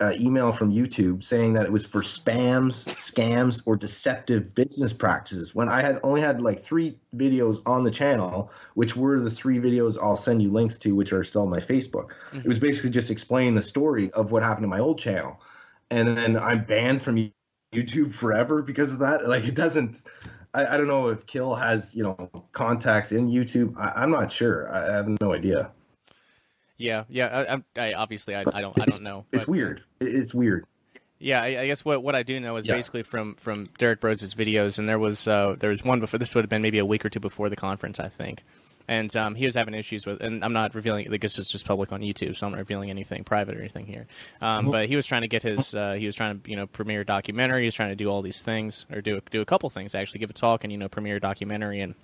uh, email from YouTube saying that it was for spams, scams, or deceptive business practices. When I had only had like three videos on the channel, which were the three videos I'll send you links to, which are still on my Facebook. Mm-hmm. It was basically just explaining the story of what happened to my old channel, and then I'm banned from YouTube forever because of that. Like it doesn't. I, I don't know if Kill has you know contacts in YouTube. I, am not sure. I, I have no idea. Yeah, yeah. I, I obviously I, I, don't I don't know. It's but, uh, weird. It's weird. Yeah, I, I, guess what, what I do know is yeah. basically from from Derrick Broze's videos, and there was uh, there was one before. This would have been maybe a week or two before the conference, I think. And um, he was having issues with, and I'm not revealing. Like this is just public on YouTube, so I'm not revealing anything private or anything here. Um, mm-hmm. But he was trying to get his, uh, he was trying to you know premiere a documentary. He was trying to do all these things, or do do a couple things actually, give a talk and you know premiere a documentary and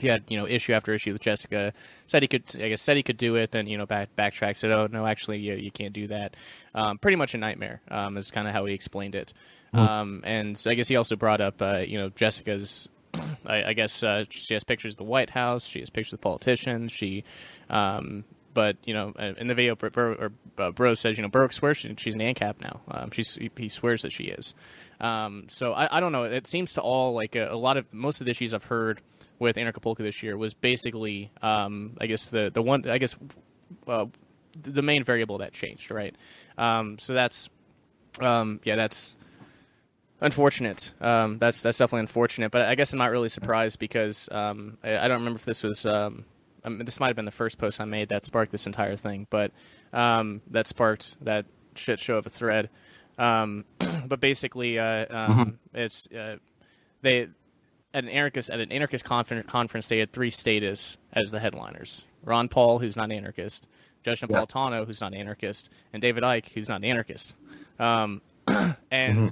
he had you know issue after issue with Jessica. Said he could, I guess, said he could do it. Then you know back backtrack said, oh no, actually you, you can't do that. Um, pretty much a nightmare. Um, is kind of how he explained it. Mm. Um, and so I guess he also brought up uh, you know Jessica's. I, I guess uh, she has pictures of the White House. She has pictures of politicians. She, um, but you know, uh, in the video, Bro, or, uh, Bro says you know Burke swears she, she's an ANCAP now. Um, she's he swears that she is. Um, so I, I don't know. It seems to all like a, a lot of most of the issues I've heard with Anarchapulco this year was basically, um, I guess the the one, I guess, uh, the main variable that changed, right? Um, so that's, um, yeah, that's unfortunate. Um, that's that's definitely unfortunate. But I guess I'm not really surprised because um, I, I, don't remember if this was. Um, I mean, this might have been the first post I made that sparked this entire thing, but that sparked that shit show of a thread. but basically, uh, mm-hmm. it's uh, they at an anarchist at an anarchist conference, conference they had three statists as the headliners: Ron Paul, who's not an anarchist, Judge Napolitano, yeah. who's not an anarchist, and David Icke, who's not an anarchist. Um, and mm-hmm.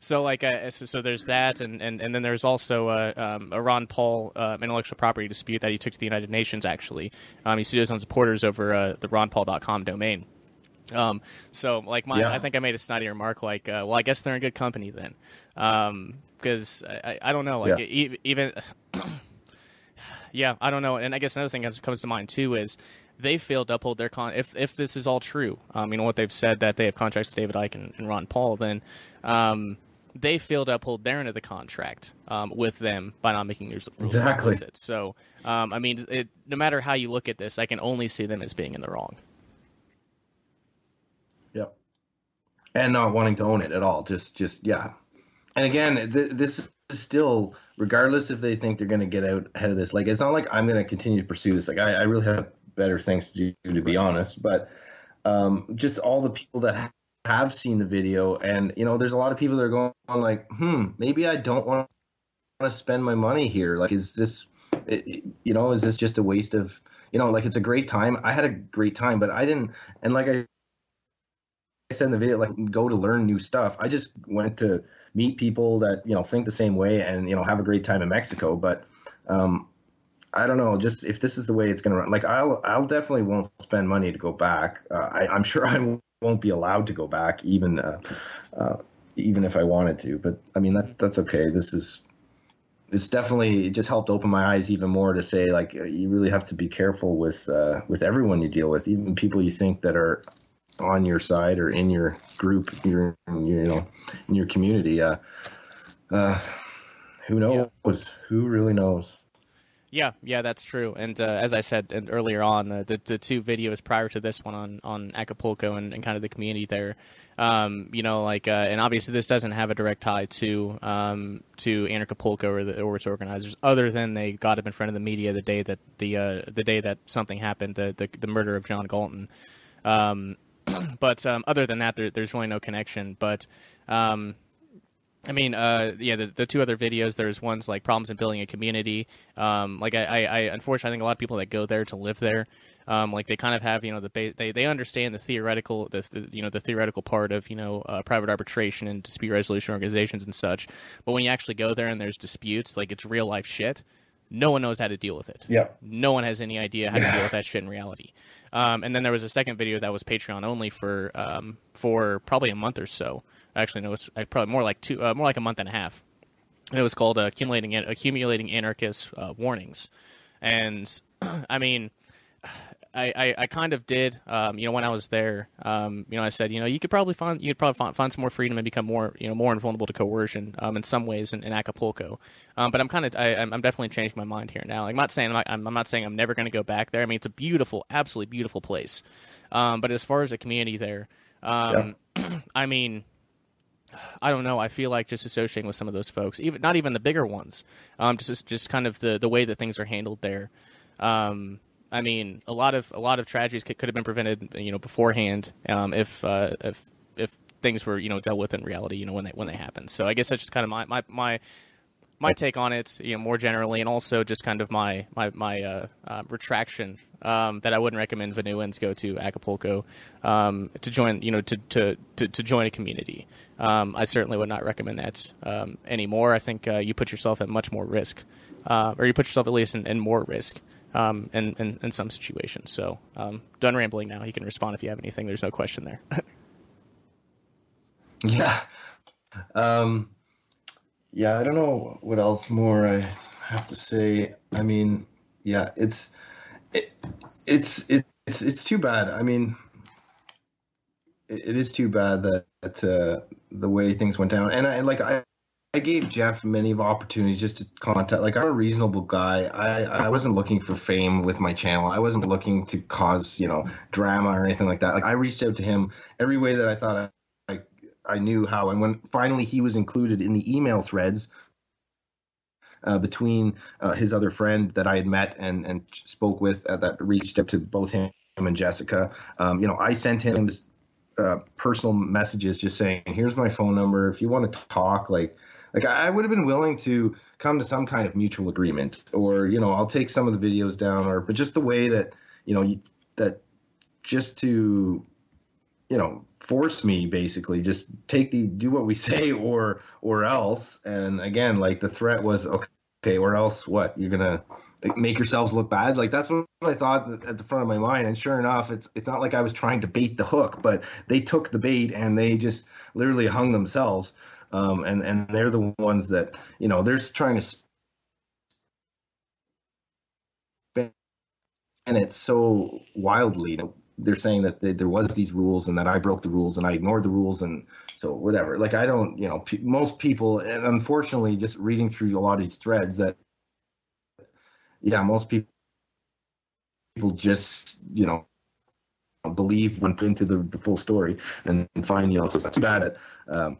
so, like, uh, so, so, there's that, and, and, and then there's also uh, um, a Ron Paul uh, intellectual property dispute that he took to the United Nations. Actually, um, he sued his own supporters over uh, the RonPaul.com domain. Um, so, like, my, yeah. I think I made a snotty remark like, uh, "Well, I guess they're in good company then." Um, because I, I don't know, like yeah. even yeah, I don't know. And I guess another thing that comes to mind too is they failed to uphold their con. If if this is all true, um, you know what they've said that they have contracts with David Icke and, and Ron Paul, then um, they failed to uphold their end of the contract um, with them by not making their rules exactly. explicit. So, um, I mean, it, no matter how you look at this, I can only see them as being in the wrong. Yep, and not wanting to own it at all. Just, just yeah, and again, th- this is still, regardless if they think they're going to get out ahead of this. Like, it's not like I'm going to continue to pursue this. Like, I, I really have better things to do, to be honest. But um, just all the people that have seen the video, and you know, there's a lot of people that are going on like, hmm, maybe I don't want to spend my money here. Like, is this, you know, is this just a waste of, you know, like it's a great time. I had a great time, but I didn't, and like I said in the video, like go to learn new stuff. I just went to meet people that you know think the same way and you know have a great time in Mexico. But um, I don't know, just if this is the way it's going to run, like I'll I'll definitely won't spend money to go back. Uh, I, I'm sure I won't be allowed to go back, even uh, uh, even if I wanted to. But I mean, that's that's okay. This is it's definitely it just helped open my eyes even more to say like you really have to be careful with uh, with everyone you deal with, even people you think that are on your side or in your group, your you know in your community. Uh, uh, who knows? Yeah. Who really knows? Yeah, yeah, that's true. And uh, as I said and earlier on, uh, the the two videos prior to this one on on Acapulco and, and kind of the community there, um, you know, like, uh, and obviously this doesn't have a direct tie to um, to Anarchapulco or, the, or its organizers, other than they got up in front of the media the day that the uh, the day that something happened, the the, the murder of John Galton. Um, but um, other than that, there, there's really no connection. But um, I mean, uh, yeah, the, the two other videos, there's ones like problems in building a community. Um, like I, I, I, unfortunately, I think a lot of people that go there to live there, um, like they kind of have, you know, the ba- they they understand the theoretical, the, the you know the theoretical part of you know uh, private arbitration and dispute resolution organizations and such. But when you actually go there and there's disputes, like it's real life shit. No one knows how to deal with it. Yeah. No one has any idea how to deal with that shit in reality. Um, and then there was a second video that was Patreon only for um, for probably a month or so. Actually, no, it was uh, probably more like two, uh, more like a month and a half. And it was called accumulating accumulating anarchist uh, warnings. And I mean, I, I, I, kind of did, um, you know, when I was there, um, you know, I said, you know, you could probably find, you could probably find, find some more freedom and become more, you know, more invulnerable to coercion, um, in some ways in, in Acapulco. Um, but I'm kind of, I, am definitely changing my mind here now. Like, I'm not saying, I'm not, I'm, I'm not saying I'm never going to go back there. I mean, it's a beautiful, absolutely beautiful place. Um, but as far as the community there, um, yeah. I mean, I don't know. I feel like just associating with some of those folks, even not even the bigger ones, um, just just kind of the the way that things are handled there. Um, I mean, a lot of a lot of tragedies could, could have been prevented, you know, beforehand um, if uh, if if things were you know dealt with in reality, you know, when they when they happen. So I guess that's just kind of my my my, my take on it, you know, more generally, and also just kind of my my my uh, uh, retraction um, that I wouldn't recommend Vonuans go to Acapulco um, to join, you know, to to to, to join a community. Um, I certainly would not recommend that um, anymore. I think uh, you put yourself at much more risk, uh, or you put yourself at least in, in more risk um, in, in, in some situations. So, um, done rambling now. You can respond if you have anything. There's no question there. yeah. Um, yeah, I don't know what else more I have to say. I mean, yeah, it's it, it's it's it's too bad. I mean, it, it is too bad that, that uh, the way things went down. And I like I I gave Jeff many opportunities just to contact. Like I'm a reasonable guy. I I wasn't looking for fame with my channel. I wasn't looking to cause you know drama or anything like that. Like I reached out to him every way that I thought I I, I knew how. And when finally he was included in the email threads. Uh, between uh, his other friend that I had met and and spoke with uh, that reached out to both him and Jessica, um, you know, I sent him this, uh, personal messages just saying, "Here's my phone number. If you want to talk, like like I would have been willing to come to some kind of mutual agreement, or you know, I'll take some of the videos down, or but just the way that you know that just to you know force me basically just take the do what we say or or else. And again like the threat was okay or else what? You're gonna make yourselves look bad? Like that's what i thought at the front of my mind. And sure enough it's it's not like i was trying to bait the hook but they took the bait and they just literally hung themselves um, and and they're the ones that you know they're trying to spin it so wildly. You know, they're saying that they, there was these rules and that I broke the rules and I ignored the rules and so whatever. Like I don't, you know, p- most people, and unfortunately, just reading through a lot of these threads, that yeah, most people people just you know believe when put into the, the full story and, and find you know so that's bad at um,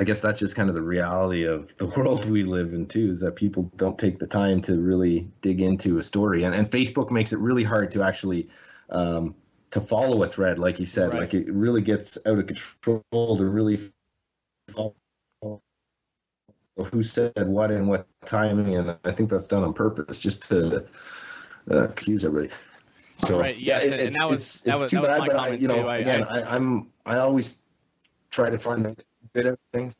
I guess that's just kind of the reality of the world we live in too, is that people don't take the time to really dig into a story, and, and Facebook makes it really hard to actually, um, to follow a thread, like you said. Right. Like it really gets out of control to really follow who said what and what timing, and I think that's done on purpose just to uh, confuse everybody. So Right, yes, it- and- that was- that was- too that was bad, my but I, you know, too. I- again, I- I, I'm I always try to find bit of things.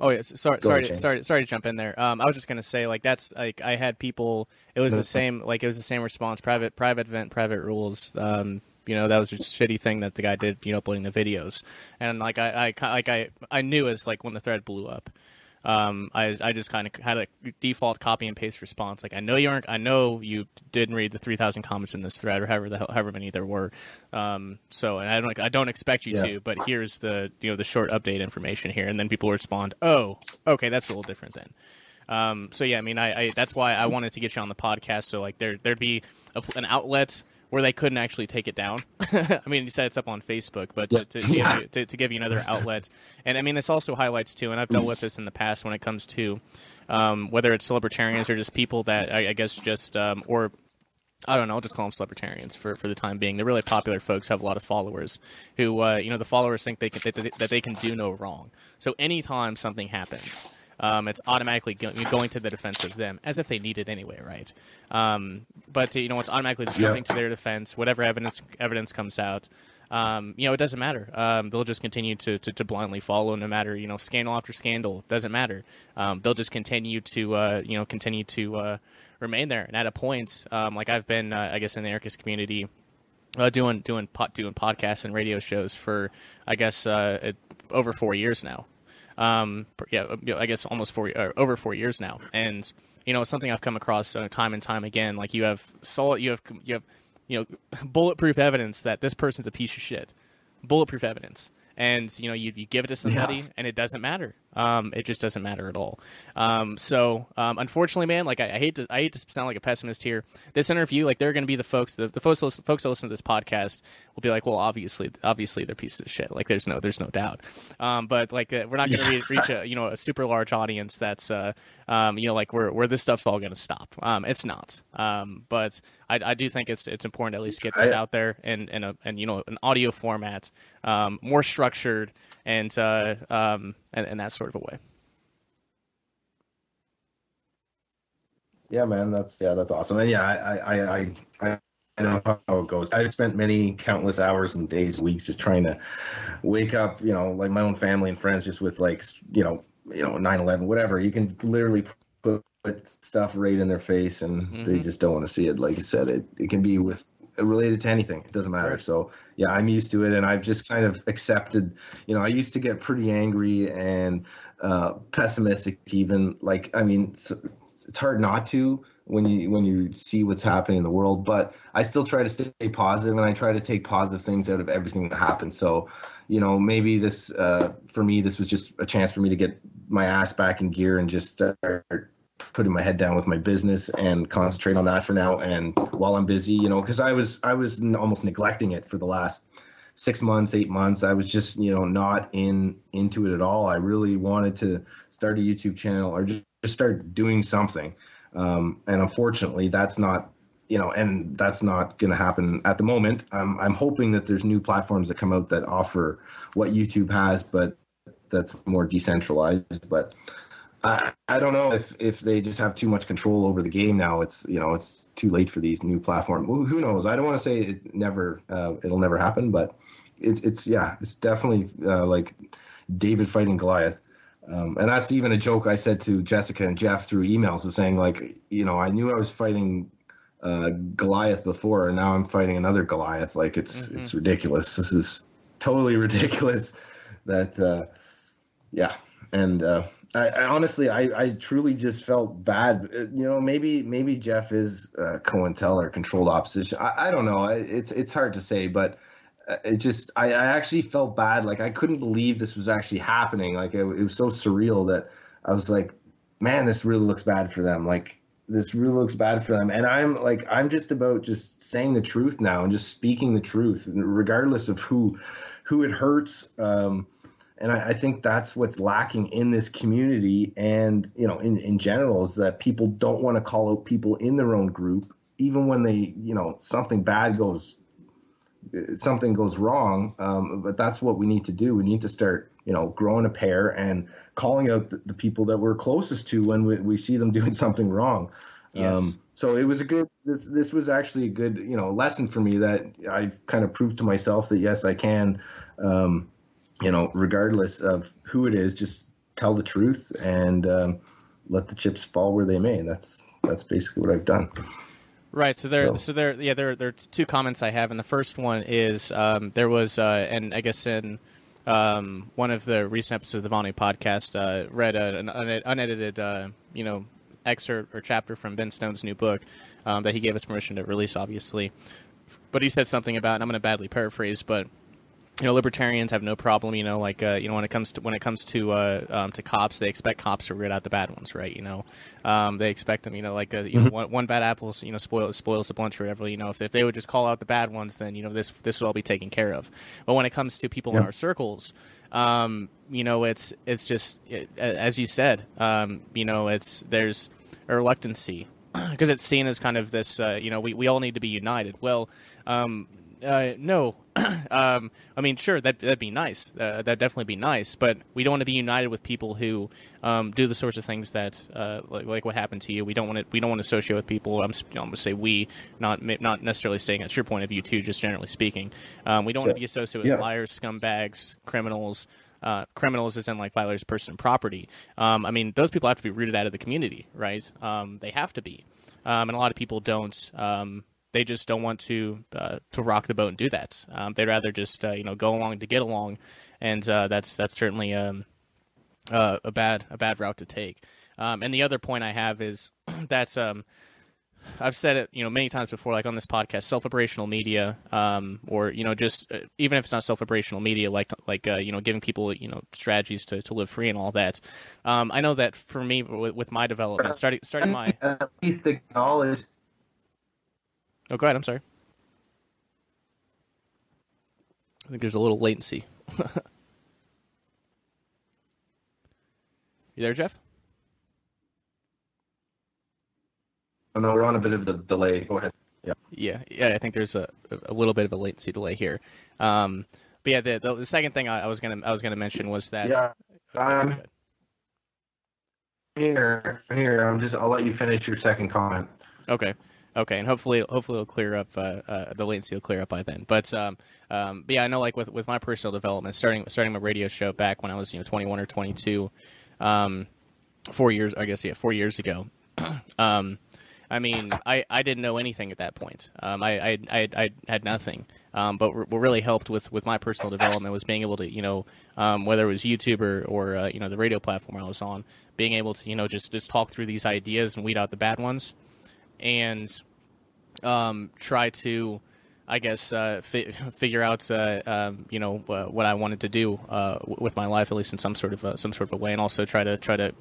Oh yes, sorry, Go sorry, ahead, to, sorry, sorry to jump in there. Um, I was just gonna say like that's like I had people. It was No, the same. Like it was the same response. Private, private event, private rules. Um, you know that was just a shitty thing that the guy did. You know, uploading the videos, and like I, I, like I, I knew as like when the thread blew up. Um, I, I just kind of had a default copy and paste response. Like I know you aren't. I know you didn't read the three thousand comments in this thread, or however the hell, however many there were. Um, so and I don't, I don't expect you Yeah. to. But here's the, you know, the short update information here, and then people respond, "Oh, okay, that's a little different then." Um, so yeah, I mean, I, I that's why I wanted to get you on the podcast. So like there there'd be a, an outlet where they couldn't actually take it down. I mean, you said it's up on Facebook, but to, to, Yeah. give you, to, to give you another outlet, and I mean, this also highlights too. And I've dealt with this in the past when it comes to um, whether it's libertarians or just people that I, I guess just um, or I don't know. I'll just call them celebrarians for, for the time being. They're really popular folks, have a lot of followers who, uh, you know, the followers think they can, that, they- that they can do no wrong. So anytime something happens, um, it's automatically go- going to the defense of them, as if they need it anyway, right? Um, but you know, it's automatically just Yeah. jumping to their defense. Whatever evidence evidence comes out, um, you know, it doesn't matter. Um, they'll just continue to, to, to blindly follow, no matter you know, scandal after scandal. Doesn't matter. Um, they'll just continue to uh, you know continue to uh, remain there. And at a point, um, like I've been, uh, I guess, in the anarchist community, uh, doing doing pot, doing podcasts and radio shows for, I guess, uh, it, over four years now. Um, yeah, uh, you know, I guess almost four, uh, over four years now. And you know, it's something I've come across uh, time and time again. Like you have solid, you have you have you know, bulletproof evidence that this person's a piece of shit. Bulletproof evidence. And you know, you, you give it to somebody, Yeah. and it doesn't matter. Um, it just doesn't matter at all. Um, so um, unfortunately, man, like I, I hate to I hate to sound like a pessimist here. This interview, like they're going to be the folks the, the folks folks that listen to this podcast will be like, well, obviously, obviously they're pieces of shit. Like there's no there's no doubt. Um, but like uh, we're not going to re- reach a you know a super large audience that's uh, um, you know like where where this stuff's all going to stop. Um, it's not. Um, but I, I do think it's it's important to at least get this out there in in a and you know an audio format, um, more structured and uh, um, and, and that sort of a way. Yeah, man, that's yeah, that's awesome. And yeah, I I I I, I know how it goes. I've spent many countless hours and days, weeks just trying to wake up, you know, like my own family and friends just with like, you know, you know, 9/11, whatever. You can literally put, put stuff right in their face and they Mhm. just don't want to see it. Like you said, it it can be with related to anything. It doesn't matter. Right. So, yeah, I'm used to it and I've just kind of accepted, you know, I used to get pretty angry and uh, pessimistic even like I mean it's, it's hard not to when you when you see what's happening in the world but I still try to stay positive and I try to take positive things out of everything that happens so you know maybe this uh, for me this was just a chance for me to get my ass back in gear and just start putting my head down with my business and concentrate on that for now and while I'm busy you know because I was I was almost neglecting it for the last six months, eight months. I was just, you know, not in into it at all. I really wanted to start a YouTube channel or just, just start doing something. Um, and unfortunately, that's not, you know, and that's not going to happen at the moment. I'm, I'm hoping that there's new platforms that come out that offer what YouTube has, but that's more decentralized. But I, I don't know if, if they just have too much control over the game now. It's you know it's too late for these new platforms. Who who knows? I don't want to say it never uh, it'll never happen, but it's it's yeah it's definitely uh, like David fighting Goliath. Um, and that's even a joke I said to Jessica and Jeff through emails of saying like you know I knew I was fighting uh, Goliath before and now I'm fighting another Goliath. Like it's Mhm. it's ridiculous. This is totally ridiculous. That uh, yeah and. I, I honestly, I, I truly just felt bad. Uh, You know, maybe maybe Jeff is uh, COINTEL or controlled opposition. I, I don't know. It's it's hard to say, but uh, it just I, I actually felt bad. Like I couldn't believe this was actually happening. Like it, it was so surreal that I was like, man, this really looks bad for them. Like this really looks bad for them. And I'm like, I'm just about just saying the truth now and just speaking the truth, regardless of who who it hurts. Um, and I, I think that's what's lacking in this community and you know in, in general is that people don't want to call out people in their own group even when they, you know, something bad goes, something goes wrong. Um, but that's what we need to do. We need to start, you know, growing a pair and calling out the, the people that we're closest to when we, we see them doing something wrong. Yes. Um, so it was a good. This this was actually a good, you know, lesson for me that I've kind of proved to myself that yes, I can. Um, you know, regardless of who it is, just tell the truth and um, let the chips fall where they may. And that's that's basically what I've done. Right. So there, So- so there, yeah, there, there are two comments I have, and the first one is um, there was, uh, and I guess in um, one of the recent episodes of the Vonu podcast, uh, read a, an unedited, uh, you know, excerpt or chapter from Ben Stone's new book um, that he gave us permission to release, obviously. But he said something about, and I'm going to badly paraphrase, but you know, libertarians have no problem. You know, like uh, you know, when it comes to when it comes to uh, um, to cops, they expect cops to root out the bad ones, right? You know, um, they expect them. You know, like uh, you know, one, one bad apple, you know, spoils spoils the bunch or whatever. You know, if, if they would just call out the bad ones, then you know this this would all be taken care of. But when it comes to people in our circles, um, you know, it's it's just it, as you said, um, you know, it's there's a reluctancy because it's seen as kind of this, uh, you know, we, we all need to be united. Well, um, uh, no, um, I mean, sure, that that'd be nice. Uh, that'd definitely be nice, but we don't want to be united with people who um, do the sorts of things that, uh, like, like what happened to you. We don't want to. We don't want to associate with people. I'm, I'm going to say we, not not necessarily saying that's your point of view too. Just generally speaking, um, we don't want to be associated with Yeah. liars, scumbags, criminals. Uh, criminals is in like violate person property. Um, I mean, those people have to be rooted out of the community, right? Um, they have to be, um, and a lot of people don't. They just don't want to uh, to rock the boat and do that. Um, they'd rather just uh, you know go along to get along, and uh, that's that's certainly um, uh, a bad a bad route to take. Um, and the other point I have is that's um, I've said it, you know, many times before, like on this podcast, self-operational media, um, or you know, just uh, even if it's not self-operational media, like like uh, you know, giving people you know strategies to, to live free and all that. Um, I know that for me, with, with my development, starting starting my At least acknowledge. Oh, go ahead. I'm sorry. I think there's a little latency. you there, Jeff? Oh, no, we're on a bit of the delay. Go ahead. Yeah. Yeah, yeah, I think there's a, a little bit of a latency delay here. Um, but yeah, the, the, second thing I, I was gonna I was gonna mention was that Yeah. Um, Here, here. I'm just. I'll let you finish your second comment. Okay. Okay, and hopefully, hopefully it'll clear up. Uh, uh, the latency will clear up by then. But, um, um, but yeah, I know, like with, with my personal development, starting starting my radio show back when I was you know 21 or 22, um, four years, I guess, yeah, four years ago. um, I mean, I, I didn't know anything at that point. Um, I, I, I, I had nothing. Um, but what really helped with, with my personal development was being able to, you know, um, whether it was YouTube or, or uh, you know, the radio platform I was on, being able to, you know, just, just talk through these ideas and weed out the bad ones and um, try to, I guess, uh, fi- figure out, uh, um, you know, uh, what I wanted to do uh, with my life, at least in some sort of a, some sort of a way, and also try to try to,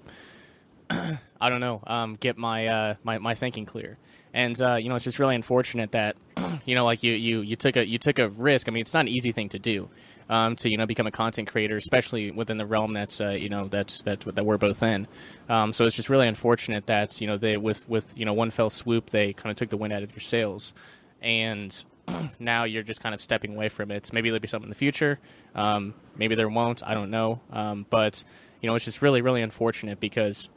I don't know, um, get my, uh, my my thinking clear. And uh, you know, it's just really unfortunate that, you know, like you, you you took a you took a risk. I mean, it's not an easy thing to do, um, to you know become a content creator, especially within the realm that's uh, you know that's that's that we're both in. Um, so it's just really unfortunate that you know they with with you know one fell swoop they kind of took the wind out of your sails, and now you're just kind of stepping away from it. Maybe there'll be something in the future. Um, maybe there won't. I don't know. Um, but you know, it's just really really unfortunate because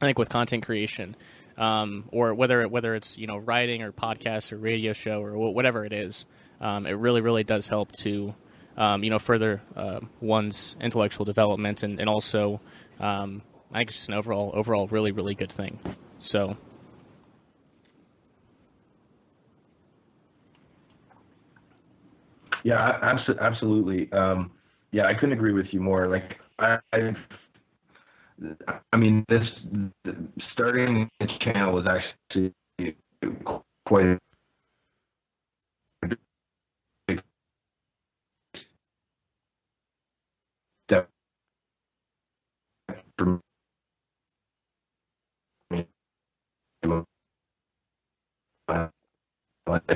I think with content creation, um, or whether whether it's you know writing or podcast or radio show or wh- whatever it is, um, it really really does help to um, you know further uh, one's intellectual development and, and also um, I think it's just an overall overall really really good thing. So Yeah, abso- absolutely. Um, yeah, I couldn't agree with you more. Like, I, I, I mean, this starting this channel was actually quite a big step for me.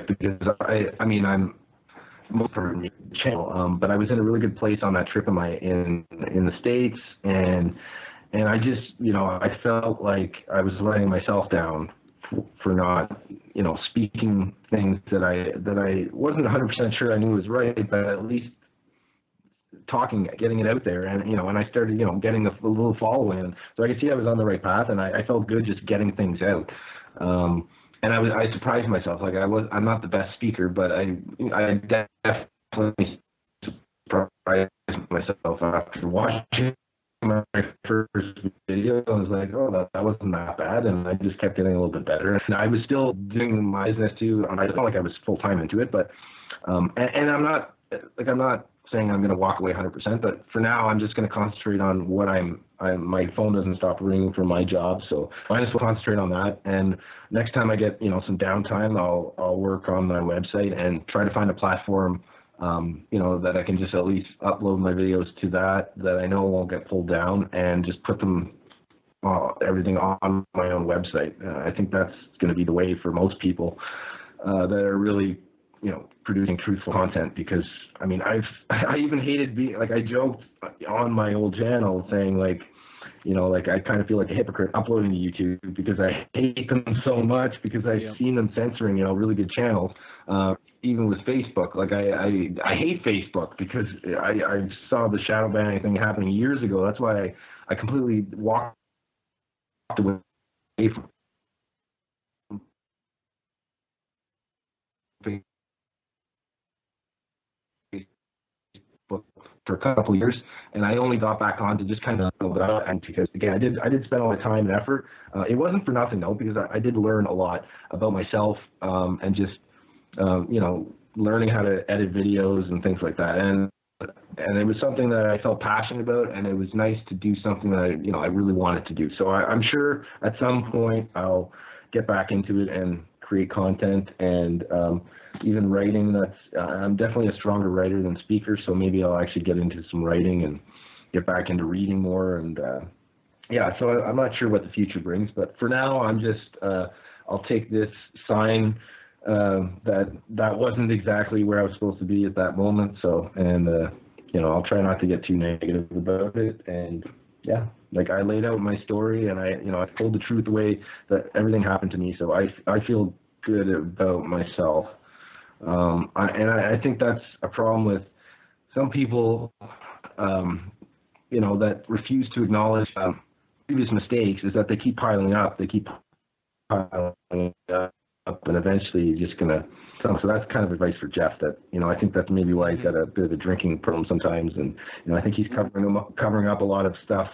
Because I, I mean, I'm most from your channel. Um, but I was in a really good place on that trip in my in in the states, and and I just you know I felt like I was letting myself down for not you know speaking things that I that I wasn't 100% sure I knew was right, but at least talking, getting it out there, and you know, and I started you know getting a, little following, so I could see I was on the right path, and I, I felt good just getting things out. Um, and I was I surprised myself. Like I was I'm not the best speaker, but I I definitely surprised myself after watching my first video. I was like, oh, that, that wasn't that bad, and I just kept getting a little bit better. And I was still doing my business too. And I felt like I was full time into it, but um, and, and I'm not like I'm not saying I'm going to walk away 100%, but for now, I'm just going to concentrate on what I'm, I'm. My phone doesn't stop ringing for my job, so I just concentrate on that. And next time I get, you know, some downtime, I'll, I'll work on my website and try to find a platform, um, you know, that I can just at least upload my videos to that that I know won't get pulled down, and just put them, uh, everything on my own website. Uh, I think that's going to be the way for most people uh, that are really you know producing truthful content because I mean I've I even hated being like I joked on my old channel saying like you know like I kind of feel like a hypocrite uploading to YouTube because I hate them so much because I've yeah. seen them censoring you know really good channels uh, even with Facebook like I, I I hate Facebook because I I saw the shadow banning thing happening years ago that's why I I completely walked away from for a couple years, and I only got back on to just kind of build. And because again, I did I did spend all my time and effort. Uh, it wasn't for nothing though, because I, I did learn a lot about myself um, and just um, you know learning how to edit videos and things like that. And and it was something that I felt passionate about, and it was nice to do something that I, you know I really wanted to do. So I, I'm sure at some point I'll get back into it and create content and um, even writing. That's uh, I'm definitely a stronger writer than speaker, so maybe I'll actually get into some writing and get back into reading more. And uh, yeah, so I, am not sure what the future brings, but for now, I'm just uh, I'll take this sign uh, that that wasn't exactly where I was supposed to be at that moment. So and uh, you know I'll try not to get too negative about it and yeah, like I laid out my story and I, you know, I told the truth the way that everything happened to me. So I, I feel good about myself. Um, I, and I, I think that's a problem with some people, um, you know, that refuse to acknowledge um, previous mistakes is that they keep piling up. They keep piling up, and eventually you're just gonna. So that's kind of advice for Jeff. That you know, I think that's maybe why he's got a bit of a drinking problem sometimes, and you know, I think he's covering up, covering up a lot of stuff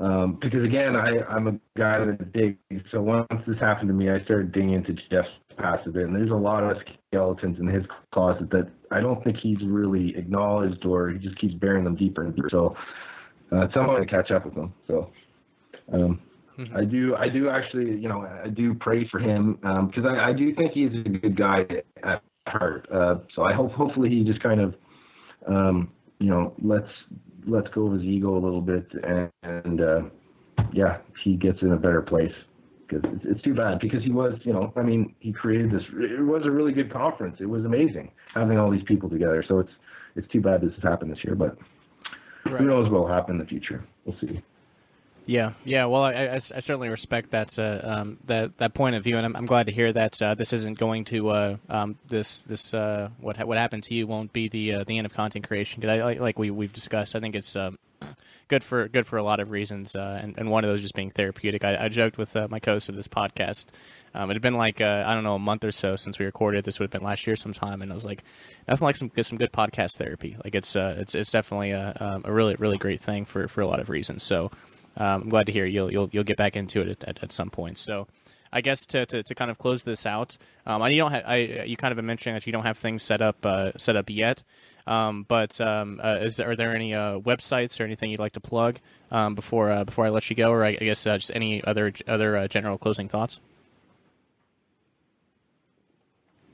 um, because again, I, I'm a guy that digs. So once this happened to me, I started digging into Jeff's past a bit, and there's a lot of skeletons in his closet that I don't think he's really acknowledged, or he just keeps burying them deeper and deeper. So uh, at some point, I catch up with him. So um, mm-hmm. I do, I do actually, you know, I do pray for him because um, I, I do think he's a good guy at heart. Uh, so I hope, hopefully, he just kind of, um, you know, lets lets go of his ego a little bit, and, and uh, yeah, he gets in a better place. Because it's, it's too bad because he was, you know, I mean, he created this. It was a really good conference. It was amazing having all these people together. So it's it's too bad this has happened this year, but right. who knows what will happen in the future? We'll see. Yeah, yeah. Well, I, I, I certainly respect that uh, um, that that point of view, and I'm, I'm glad to hear that uh, this isn't going to uh, um, this this uh, what what happened to you won't be the uh, the end of content creation. Because like we we've discussed, I think it's um, good for good for a lot of reasons, uh, and, and one of those just being therapeutic. I, I joked with my co-host of this podcast. Um, it had been like I don't know a month or so since we recorded. This would have been last year sometime, and I was like, nothing like some some good podcast therapy. Like it's it's it's definitely a, um, a really really great thing for for a lot of reasons. So um, I'm glad to hear you'll you'll you'll get back into it at, at, some point. So. I guess to, to, to kind of close this out, um, you don't have, I, you kind of mentioned that you don't have things set up uh, set up yet. Um, but um, uh, is are there any uh, websites or anything you'd like to plug um, before uh, before I let you go, or I, I guess uh, just any other other uh, general closing thoughts?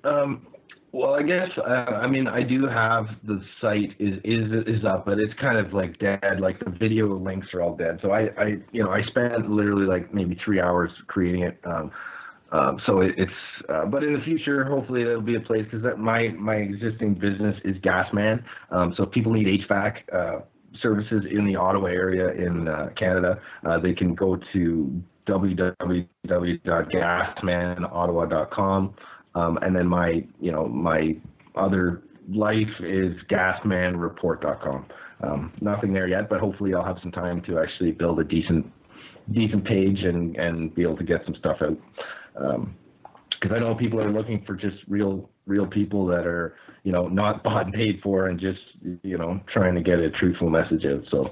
Um, well, I guess uh, I mean I do have the site is is is up, but it's kind of like dead. Like the video links are all dead. So I I you know I spent literally like maybe three hours creating it. Um, um, so it, it's uh, but in the future, hopefully it'll be a place because that my my existing business is Gasman. Um, so if people need HVAC uh, services in the Ottawa area in uh, Canada, uh, they can go to www.gasmanottawa.com. Um, and then my, you know, my other life is gasmanreport.com. Um, nothing there yet, but hopefully I'll have some time to actually build a decent, decent page and, and be able to get some stuff out. Um, cause I know people are looking for just real, real people that are, you know, not bought and paid for and just, you know, trying to get a truthful message out. So,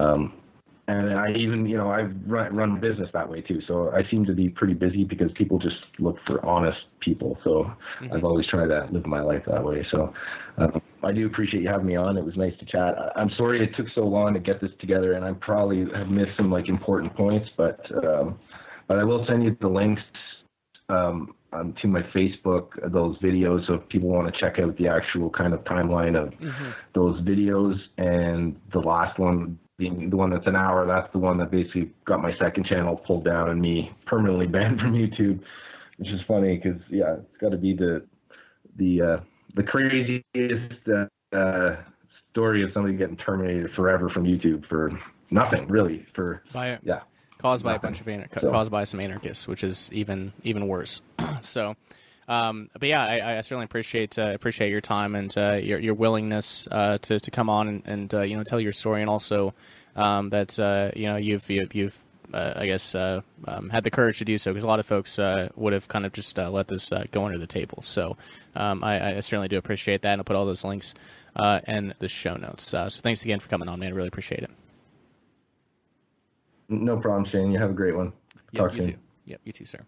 um, and I even, you know, I've run, run business that way too. So I seem to be pretty busy because people just look for honest people. So mm-hmm. I've always tried to live my life that way. So um, I do appreciate you having me on. It was nice to chat. I'm sorry it took so long to get this together, and I probably have missed some like important points, but um, but I will send you the links um, um, to my Facebook those videos. So if people want to check out the actual kind of timeline of mm-hmm. those videos, and the last one being the one that's an hour, that's the one that basically got my second channel pulled down and me permanently banned from YouTube, which is funny because yeah, it's got to be the the uh, the craziest uh, uh, story of somebody getting terminated forever from YouTube for nothing really for by yeah caused by nothing. a bunch of anar- so. caused by some anarchists, which is even even worse. so. Um, but yeah, I, I certainly appreciate uh, appreciate your time and uh, your your willingness uh, to to come on and, and uh, you know tell your story, and also um, that uh, you know you've you've, you've uh, I guess um, had the courage to do so because a lot of folks would have kind of just let this go under the table. So um, I, I, certainly do appreciate that, and I'll put all those links in the show notes. so thanks again for coming on, man. I really appreciate it. No problem, Shane. You have a great one. Yep, Talk you soon. too. Yep, you too, sir.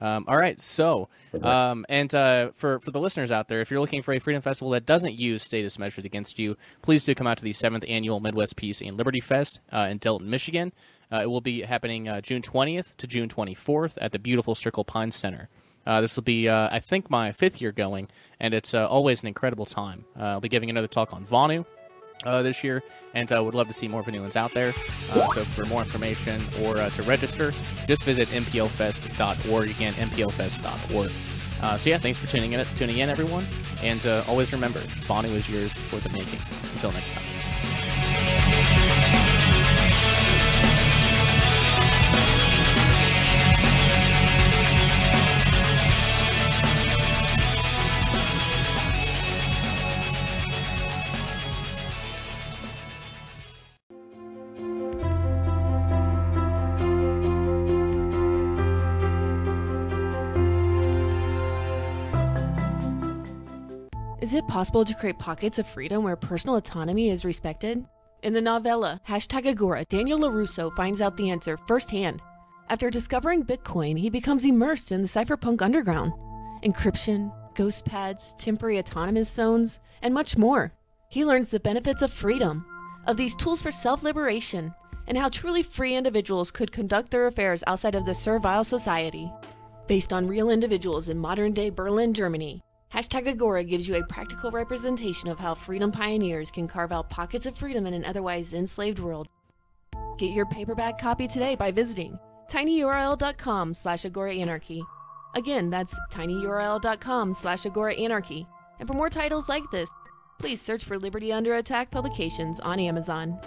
Um, all right, so um, and uh, for for the listeners out there, if you're looking for a freedom festival that doesn't use status measures against you, please do come out to the seventh annual Midwest Peace and Liberty Fest uh, in Delton, Michigan. Uh, it will be happening uh, June 20th to June 24th at the beautiful Circle Pine Center. Uh, this will be, uh, I think, my fifth year going, and it's always an incredible time. I'll be giving another talk on Vonu, uh, this year, and uh, would love to see more Vonuans out there. Uh, so for more information or uh, to register, just visit mplfest.org. Again, mplfest.org. Uh, so yeah, thanks for tuning in, tuning in, everyone, and uh, always remember, Vonu is yours for the making. Until next time. It possible to create pockets of freedom where personal autonomy is respected? In the novella, Hashtag Agora, Daniel LaRusso finds out the answer firsthand. After discovering Bitcoin, he becomes immersed in the cypherpunk underground. Encryption, ghost pads, temporary autonomous zones, and much more. He learns the benefits of freedom, of these tools for self liberation, and how truly free individuals could conduct their affairs outside of the servile society. Based on real individuals in modern day Berlin, Germany, Hashtag Agora gives you a practical representation of how freedom pioneers can carve out pockets of freedom in an otherwise enslaved world. Get your paperback copy today by visiting tinyurl.com slash agoraanarchy. Again, that's tinyurl.com slash agoraanarchy. And for more titles like this, please search for Liberty Under Attack publications on Amazon.